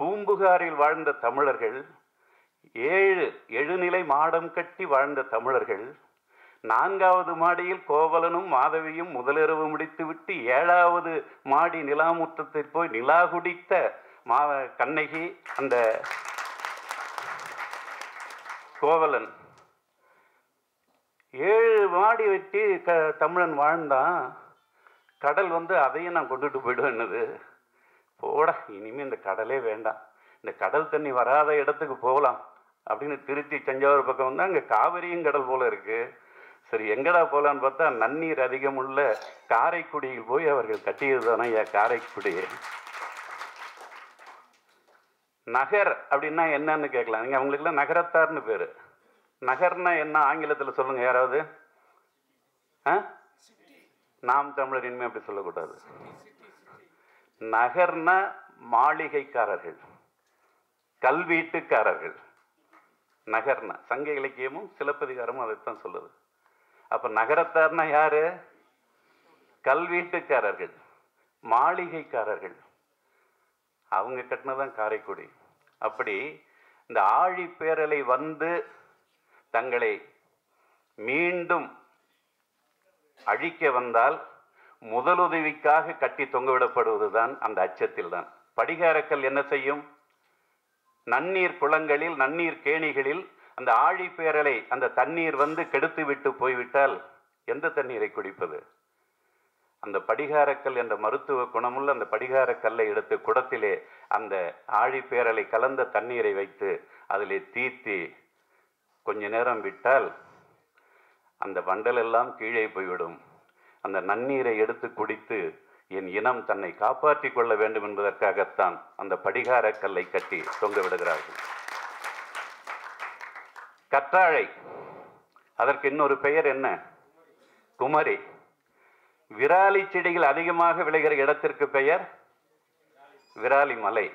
[SPEAKER 2] பூம்புகாரில் வாழ்ந்த தமிழர்கள் ஏழு எழுநிலை மாடம் கட்டி வாழ்ந்த தமிழர்கள் நான்காவது மாடியில் கோவலனும் மாதவியும் முதலிரவு முடித்துவிட்டு ஏழாவது மாடி நிலாமுற்றத்தில் போய் நிலா குடித்த மா கண்ணகி அந்த கோவலன் ஏழு மாடி வெட்டி க தமிழன் வாழ்ந்தான். கடல் வந்து அதையும் நான் கொண்டுட்டு போயிடுவேன்னுது போட இனிமேல் இந்த கடலே வேண்டாம். இந்த கடல் தண்ணி வராத இடத்துக்கு போகலாம் அப்படின்னு திருச்சி தஞ்சாவூர் பக்கம் வந்தால் அங்கே காவிரியும் கடல் போல இருக்குது சரி எங்கடா போகலான்னு பார்த்தா நன்னீர் அதிகமுள்ள காரைக்குடியில் போய் அவர்கள் கட்டியது தானே ஐயா காரைக்குடி. நகர் அப்படின்னா என்னன்னு கேட்கலாம். நீங்கள் அவங்களுக்குலாம் நகரத்தார்னு பேர். நகர்னா என்ன? ஆங்கிலத்தில் சொல்லுங்கள் யாராவது? ஆ? நாம் தமிழர் இனிமே அப்படி சொல்லக்கூடாது. நகர்னா மாளிகைக்காரர்கள் கல்வீட்டுக்காரர்கள். நகர்னா சங்க இலக்கியமும் சிலப்பதிகாரமும் அதைத்தான் சொல்லுது. அப்போ நகரத்தார்னா யாரு? கல்வீட்டுக்காரர்கள் மாளிகைக்காரர்கள். அவங்க கட்டினதான் காரைக்குடி. அப்படி இந்த ஆழி பேரலை வந்து தங்களை மீண்டும் அழிக்க வந்தால் முதலுதவிக்காக கட்டி தொங்கவிடப்படுவதுதான் அந்த அச்சத்தில் தான் படிகாரக்கல் என்ன செய்யும்? நன்னீர் குளங்களில் நன்னீர் கேணிகளில் அந்த ஆழி பேரலை அந்த தண்ணீர் வந்து கெடுத்து விட்டு போய்விட்டால் எந்த தண்ணீரை குடிப்பது? அந்த படிகாரக்கல் என்ற மருத்துவ குணமுள்ள அந்த படிகாரக்கல்லை எடுத்து குடத்திலே அந்த ஆழிப்பேரலை கலந்த தண்ணீரை வைத்து அதிலே தீத்தி கொஞ்ச நேரம் விட்டால் அந்த வண்டல் எல்லாம் கீழே போய்விடும். அந்த நன்னீரை எடுத்து குடித்து என் இனம் தன்னை காப்பாற்றிக் கொள்ள வேண்டும் என்பதற்காகத்தான் அந்த படிகாரக்கல்லை கட்டி தொங்க விடுகிறார்கள். கற்றாழை. அதற்கு இன்னொரு பெயர் என்ன? குமரி. விராலி செடிகள் அதிகமாக விளைகிற இடத்திற்கு பெயர்? விராலி மலை.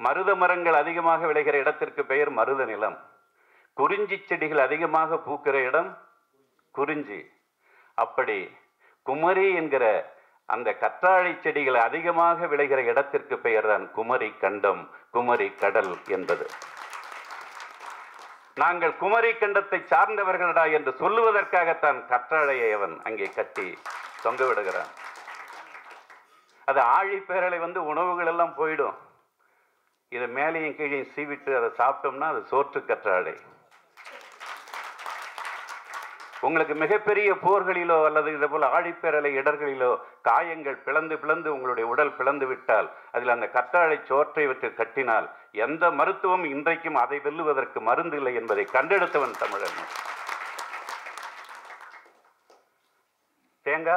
[SPEAKER 2] மருத மரங்கள் அதிகமாக விளைகிற இடத்திற்கு பெயர் மருத நிலம். குறிஞ்சி செடிகள் அதிகமாக பூக்கிற இடம்? குறிஞ்சி. அப்படி குமரி என்கிற அந்த கற்றாழை செடிகள் அதிகமாக விளைகிற இடத்திற்கு பெயர்தான் குமரி கண்டம் குமரி கடல் என்பது. நாங்கள் குமரி கண்டத்தை சார்ந்தவர்களடா என்று சொல்லுவதற்காகத்தான் கற்றாழையை அவன் அங்கே கட்டி தொங்க விடுகிறான் அது ஆழிப்பேரலை வந்து உணவுகள் எல்லாம் போயிடும். இதை மேலேயும் கீழே சீவிட்டு அதை சாப்பிட்டோம்னா அது சோற்று கற்றாழை. உங்களுக்கு மிகப்பெரிய போர்களிலோ அல்லது இதே போல ஆழிப்பேரலை இடர்களிலோ காயங்கள் பிளந்து பிளந்து உங்களுடைய உடல் பிளந்து விட்டால் அதில் அந்த கற்றாழை சோற்றை விட்டு கட்டினால் எந்த மருத்துவம் இன்றைக்கும் அதை வெல்லுவதற்கு மருந்து இல்லை என்பதை கண்டெடுத்தவன் தமிழன். ஏங்க?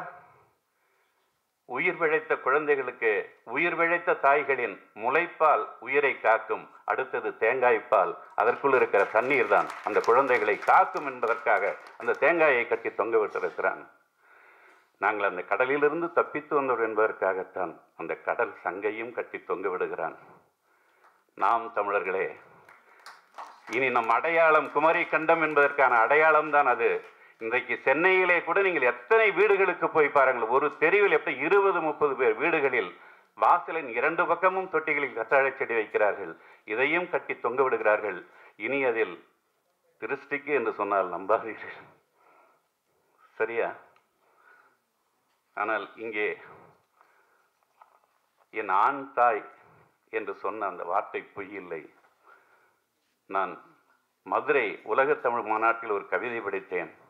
[SPEAKER 2] உயிர் பிழைத்த குழந்தைகளுக்கு உயிர் பிழைத்த தாய்களின் முளைப்பால் உயிரை காக்கும் அடுத்தது தேங்காய்ப்பால் அதற்குள் இருக்கிற தண்ணீர் தான் அந்த குழந்தைகளை காக்கும் என்பதற்காக அந்த தேங்காயை கட்டி தொங்க விட்டிருக்கிறான் நாங்கள் அந்த கடலிலிருந்து தப்பித்து வந்தோம் என்பதற்காகத்தான் அந்த கடல் சங்கையும் கட்டி தொங்க விடுகிறான். நாம் தமிழர்களே இனி நம் அடையாளம் குமரி கண்டம் என்பதற்கான அடையாளம் தான் அது. இன்றைக்கு சென்னையிலே கூட நீங்கள் எத்தனை வீடுகளுக்கு போய் பாருங்கள். ஒரு தெருவில் எப்படி இருபது முப்பது பேர் வீடுகளில் வாசலின் இரண்டு பக்கமும் தொட்டிகளில் கற்றாழை செடி வைக்கிறார்கள். இதையும் கட்டி தொங்க விடுகிறார்கள். இனி அதில் திருஷ்டிக்கு என்று சொன்னால் நம்பாதீர்கள். சரியா? ஆனால் இங்கே என் ஆண் தாய் என்று சொன்ன அந்த வார்த்தை பொய்யில்லை நான் மதுரை உலகத் தமிழ் மாநாட்டில் ஒரு கவிதை படித்தேன்.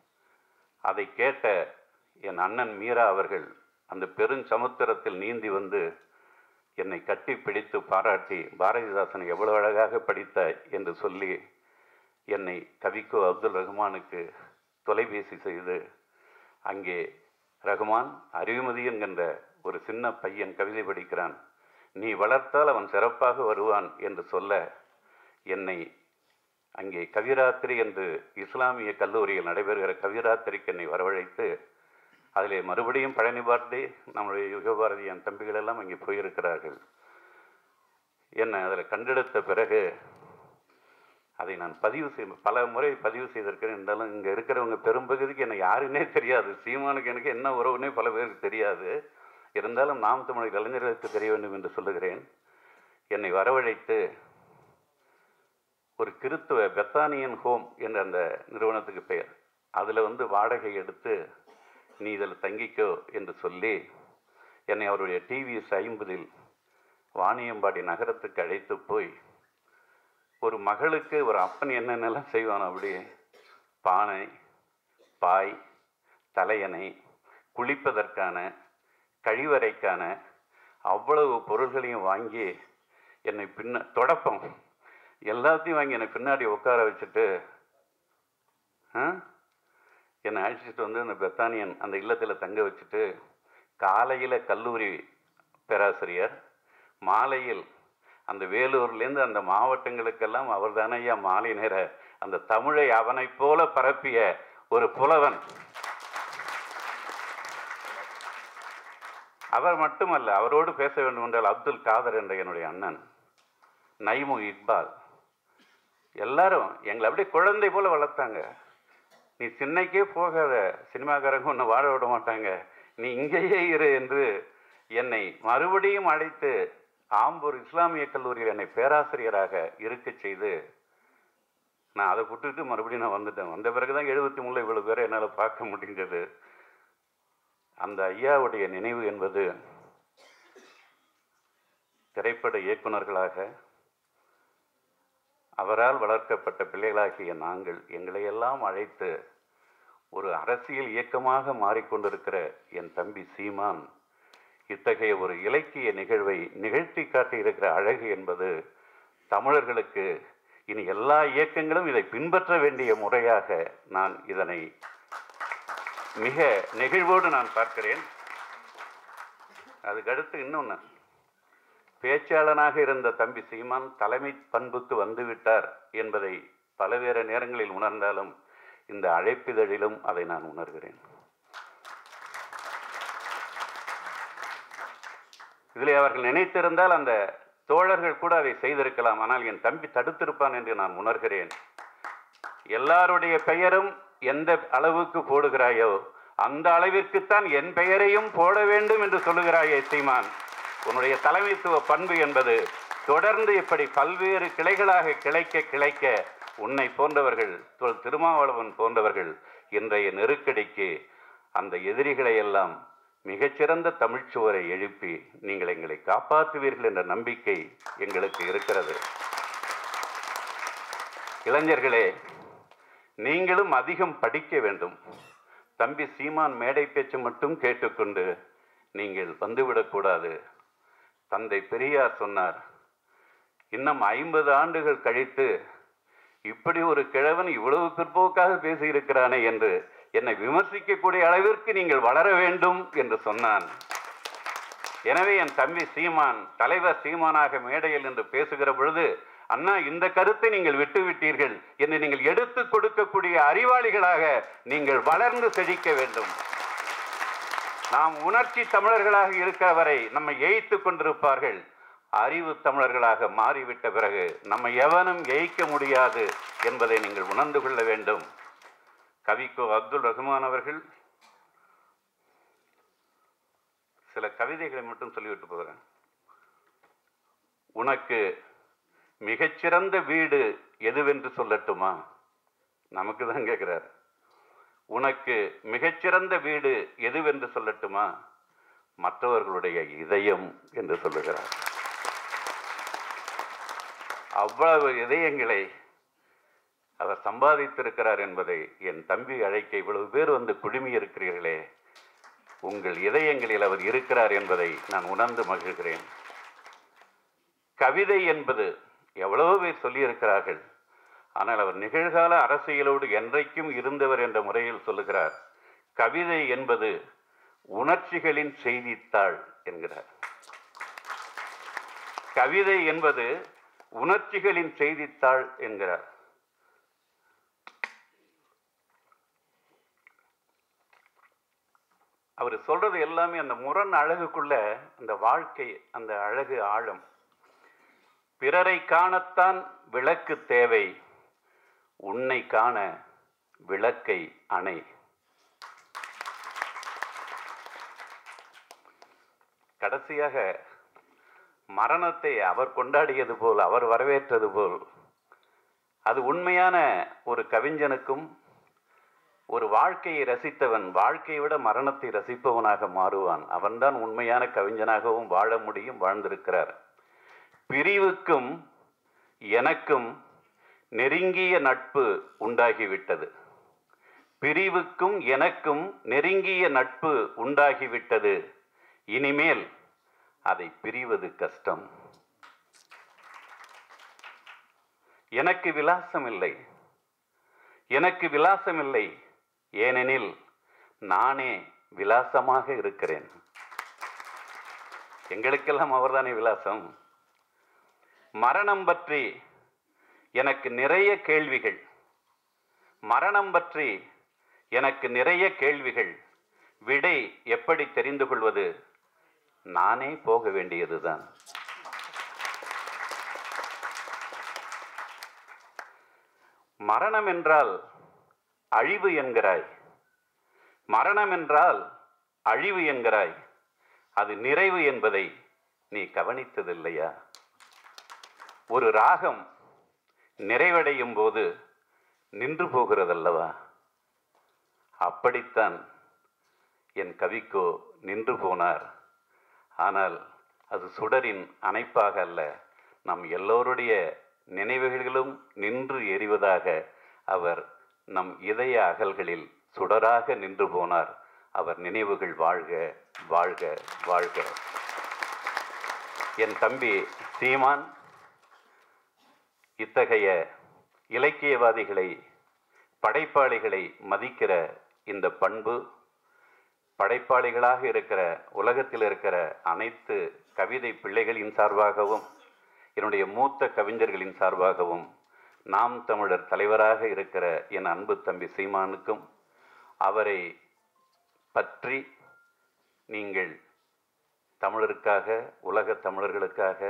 [SPEAKER 2] அதை கேட்ட என் அண்ணன் மீரா அவர்கள் அந்த பெருஞ்சமுத்திரத்தில் நீந்தி வந்து என்னை கட்டி பிடித்து பாராட்டி பாரதிதாசன் எவ்வளவு அழகாக படித்தாய் என்று சொல்லி என்னை கவிக்கோ அப்துல் ரஹ்மானுக்கு தொலைபேசி செய்து அங்கே ரகுமான் அறிவுமதி என்கின்ற ஒரு சின்ன பையன் கவிதை படிக்கிறான். நீ வளர்த்தால் அவன் சிறப்பாக வருவான் என்று சொல்ல என்னை அங்கே கவிராத்திரி என்று இஸ்லாமிய கல்லூரியில் நடைபெறுகிற கவிராத்திரிக்கு என்னை வரவழைத்து அதிலே மறுபடியும் பழனி பாரதி நம்முடைய யுகபாரதி என் தம்பிகள் எல்லாம் அங்கே போயிருக்கிறார்கள். என்னை அதில் கண்டெடுத்த பிறகு அதை நான் பதிவு செய் பல முறை பதிவு செய்திருக்கிறேன். இருந்தாலும் இங்கே இருக்கிறவங்க பெரும்பகுதிக்கு என்னை யாருன்னே தெரியாது. சீமானுக்கு எனக்கு என்ன உறவுன்னே பல பேருக்கு தெரியாது. இருந்தாலும் நாம் தமிழ் கலைஞர்களுக்கு தெரிய வேண்டும் என்று சொல்லுகிறேன். என்னை வரவழைத்து ஒரு கிறித்துவ பெத்தானியன் ஹோம் என்ற அந்த நிறுவனத்துக்கு பெயர். அதில் வந்து வாடகை எடுத்து நீ இதில் தங்கிக்கோ என்று சொல்லி என்னை அவருடைய டிவிஎஸ் ஐம்பதில் வாணியம்பாடி நகரத்துக்கு அழைத்து போய் ஒரு மகளுக்கு ஒரு அப்பன் என்னென்னலாம் செய்வான் அப்படி பானை பாய் தலையணை குளிப்பதற்கான கழிவறைக்கான அவ்வளவு பொருள்களையும் வாங்கி என்னை பின்ன தொடப்பம். எல்லாத்தையும் வாங்கி என்னை பின்னாடி உட்கார வச்சுட்டு ஆ? என்னை அழைச்சிட்டு வந்து அந்த பெத்தானியன் அந்த இல்லத்தில் தங்க வச்சுட்டு காலையில் கல்லூரி பேராசிரியர் மாலையில் அந்த வேலூர்லேருந்து அந்த மாவட்டங்களுக்கெல்லாம் அவர் ஐயா மாலை நேர அந்த தமிழை அவனைப் போல பரப்பிய ஒரு புலவன் அவர் மட்டுமல்ல அவரோடு பேச வேண்டும் என்றால் அப்துல் காதர் என்ற என்னுடைய அண்ணன் நைமு இக்பால் எல்லாரும் எங்களை அப்படியே குழந்தை போல வளர்த்தாங்க. நீ சின்னைக்கே போகாத சினிமாக்காரங்க உன்னை வாழ விட மாட்டாங்க. நீ இங்கேயே இரு என்று என்னை மறுபடியும் அழைத்து ஆம்பூர் இஸ்லாமிய கல்லூரியில் என்னை பேராசிரியராக இருக்கச் செய்து நான் அதை விட்டுட்டு மறுபடியும் நான் வந்துட்டேன். வந்த பிறகு தான் எழுபத்தி மூணில் இவ்வளோ பேரை என்னால் பார்க்க முடிஞ்சது. அந்த ஐயாவுடைய நினைவு என்பது திரைப்பட இயக்குனர்களாக அவரால் வளர்க்கப்பட்ட பிள்ளைகளாகிய நாங்கள் எங்களையெல்லாம் அழைத்து ஒரு அரசியல் இயக்கமாக மாறிக்கொண்டிருக்கிற என் தம்பி சீமான் இத்தகைய ஒரு இலக்கிய நிகழ்வை நிகழ்த்தி காட்டியிருக்கிற அழகு என்பது தமிழர்களுக்கு இனி எல்லா இயக்கங்களும் இதை பின்பற்ற வேண்டிய முறையாக நான் இதனை மிக நெகிழ்வோடு நான் பார்க்கிறேன். அதுக்கடுத்து இன்னொன்று பேச்சாளனாக இருந்த தம்பி சீமான் தலைமை பண்புக்கு வந்துவிட்டார் என்பதை பலவேறு நேரங்களில் உணர்ந்தாலும் இந்த அழைப்பிதழிலும் அதை நான் உணர்கிறேன். இதில் அவர்கள் நினைத்திருந்தால் அந்த தோழர்கள் கூட அதை செய்திருக்கலாம். ஆனால் என் தம்பி தடுத்திருப்பான் என்று நான் உணர்கிறேன். எல்லாருடைய பெயரும் எந்த அளவுக்கு போடுகிறாயோ அந்த அளவிற்குத்தான் என் பெயரையும் போட வேண்டும் என்று சொல்லுகிறாயே சீமான். உன்னுடைய தலைமைத்துவ பண்பு என்பது தொடர்ந்து இப்படி பல்வேறு கிளைகளாக கிளைக்க கிளைக்க உன்னை போன்றவர்கள் தொல் திருமாவளவன் போன்றவர்கள் இன்றைய நெருக்கடிக்கு அந்த எதிரிகளை எல்லாம் மிகச்சிறந்த தமிழ்ச்சுவரை எழுப்பி நீங்கள் எங்களை காப்பாற்றுவீர்கள் என்ற நம்பிக்கை எங்களுக்கு இருக்கிறது. இளைஞர்களே நீங்களும் அதிகம் படிக்க வேண்டும். தம்பி சீமான் மேடை பேச்சு மட்டும் கேட்டுக்கொண்டு நீங்கள் வந்துவிடக்கூடாது. தந்தை பெரியார் சொன்னார் இன்னும் ஐம்பது ஆண்டுகள் கழித்து இப்படி ஒரு கிழவன் இவ்வளவு பிற்போக்காக பேசியிருக்கிறானே என்று என்னை விமர்சிக்கக்கூடிய அளவிற்கு நீங்கள் வளர வேண்டும் என்று சொன்னான். எனவே என் தம்பி சீமான் தலைவர் சீமானாக மேடையில் என்று பேசுகிற பொழுது அண்ணா இந்த கருத்தை நீங்கள் விட்டுவிட்டீர்கள். என்று நீங்கள் எடுத்து கொடுக்கக்கூடிய அறிவாளிகளாக நீங்கள் வளர்ந்து செழிக்க வேண்டும். நாம் உணர்ச்சி தமிழர்களாக இருக்கிற வரை நம்மை எய்த்து கொண்டிருப்பார்கள். அறிவு தமிழர்களாக மாறிவிட்ட பிறகு நம்ம எவனும் எய்க்க முடியாது என்பதை நீங்கள் உணர்ந்து கொள்ள வேண்டும். கவிக்கோ அப்துல் ரஹ்மான் அவர்கள் சில கவிதைகளை மட்டும் சொல்லிவிட்டு போகிறேன். உனக்கு மிகச்சிறந்த வீடு எதுவென்று சொல்லட்டுமா? நமக்கு தான் கேட்கிறார் உனக்கு மிகச்சிறந்த வீடு எதுவென்று சொல்லட்டுமா? மற்றவர்களுடைய இதயம் என்று சொல்லுகிறார். அவ்வளவு இதயங்களை அவர் சம்பாதித்திருக்கிறார் என்பதை என் தம்பி அழைக்க இவ்வளவு பேர் வந்து குழுமி இருக்கிறீர்களே உங்கள் இதயங்களில் அவர் இருக்கிறார் என்பதை நான் உணர்ந்து மகிழ்கிறேன். கவிதை என்பது எவ்வளவோ பேர் சொல்லியிருக்கிறார்கள் ஆனால் அவர் நிகழ்கால அரசியலோடு என்றைக்கும் இருந்தவர் என்ற முறையில் சொல்லுகிறார் கவிதை என்பது உணர்ச்சிகளின் செய்தித்தாள் என்கிறார். கவிதை என்பது உணர்ச்சிகளின் செய்தித்தாள் என்கிறார். அவர் சொல்றது எல்லாமே அந்த முரண் அழகுக்குள்ள அந்த வாழ்க்கை அந்த அழகு ஆழம். பிறரை காணத்தான் விளக்கு தேவை உன்னை காண விளக்கை அணை. கடைசியாக மரணத்தை அவர் கொண்டாடியது போல் அவர் வரவேற்றது போல் அது உண்மையான ஒரு கவிஞனுக்கும் ஒரு வாழ்க்கையை ரசித்தவன் வாழ்க்கையை விட மரணத்தை ரசிப்பவனாக மாறுவான். அவன்தான் உண்மையான கவிஞனாகவும் வாழ முடியும் வாழ்ந்திருக்கிறார். பிரிவுக்கும் எனக்கும் நெருங்கிய நட்பு உண்டாகிவிட்டது. பிரிவுக்கும் எனக்கும் நெருங்கிய நட்பு உண்டாகிவிட்டது. இனிமேல் அதை பிரிவது கஷ்டம். எனக்கு விலாசம் இல்லை எனக்கு விலாசம் இல்லை ஏனெனில் நானே விலாசமாக இருக்கிறேன். எங்களுக்கெல்லாம் அவர்தானே விலாசம்? மரணம் பற்றி எனக்கு நிறைய கேள்விகள். மரணம் பற்றி எனக்கு நிறைய கேள்விகள். விடை எப்படி தெரிந்து கொள்வது? நானே போக வேண்டியதுதான். மரணம் என்றால் அழிவு என்கிறாய். மரணம் என்றால் அழிவு என்கிறாய். அது நிறைவு என்பதை நீ கவனித்ததில்லையா? ஒரு ராகம் நிறைவடையும் போது நின்று போகிறதல்லவா? அப்படித்தான் என் கவிக்கோ நின்று போனார். ஆனால் அது சுடரின் அணைப்பாக அல்ல நம் எல்லோருடைய நினைவுகளிலும் நின்று எறிவதாக அவர் நம் இதய அகல்களில் சுடராக நின்று போனார். அவர் நினைவுகள் வாழ்க வாழ்க வாழ்க. என் தம்பி சீமான் இத்தகைய இலக்கியவாதிகளை படைப்பாளிகளை மதிக்கிற இந்த பண்பு படைப்பாளிகளாக இருக்கிற உலகத்தில் இருக்கிற அனைத்து கவிதை பிள்ளைகளின் சார்பாகவும் என்னுடைய மூத்த கவிஞர்களின் சார்பாகவும் நாம் தமிழர் தலைவராக இருக்கிற என் அன்பு தம்பி சீமானுக்கும் அவரை பற்றி நீங்கள் தமிழருக்காக உலக தமிழர்களுக்காக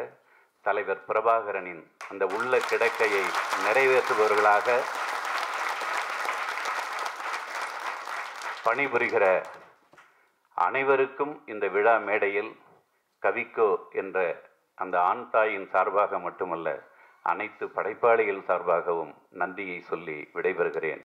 [SPEAKER 2] தலைவர் பிரபாகரனின் அந்த உள்ள கிடக்கையை நிறைவேற்றுபவர்களாக பணிபுரிகிற அனைவருக்கும் இந்த விழா மேடையில் கவிக்கோ என்ற அந்த ஆண் தாயின் சார்பாக மட்டுமல்ல அனைத்து படைப்பாளிகள் சார்பாகவும் நன்றியை சொல்லி விடைபெறுகிறேன்.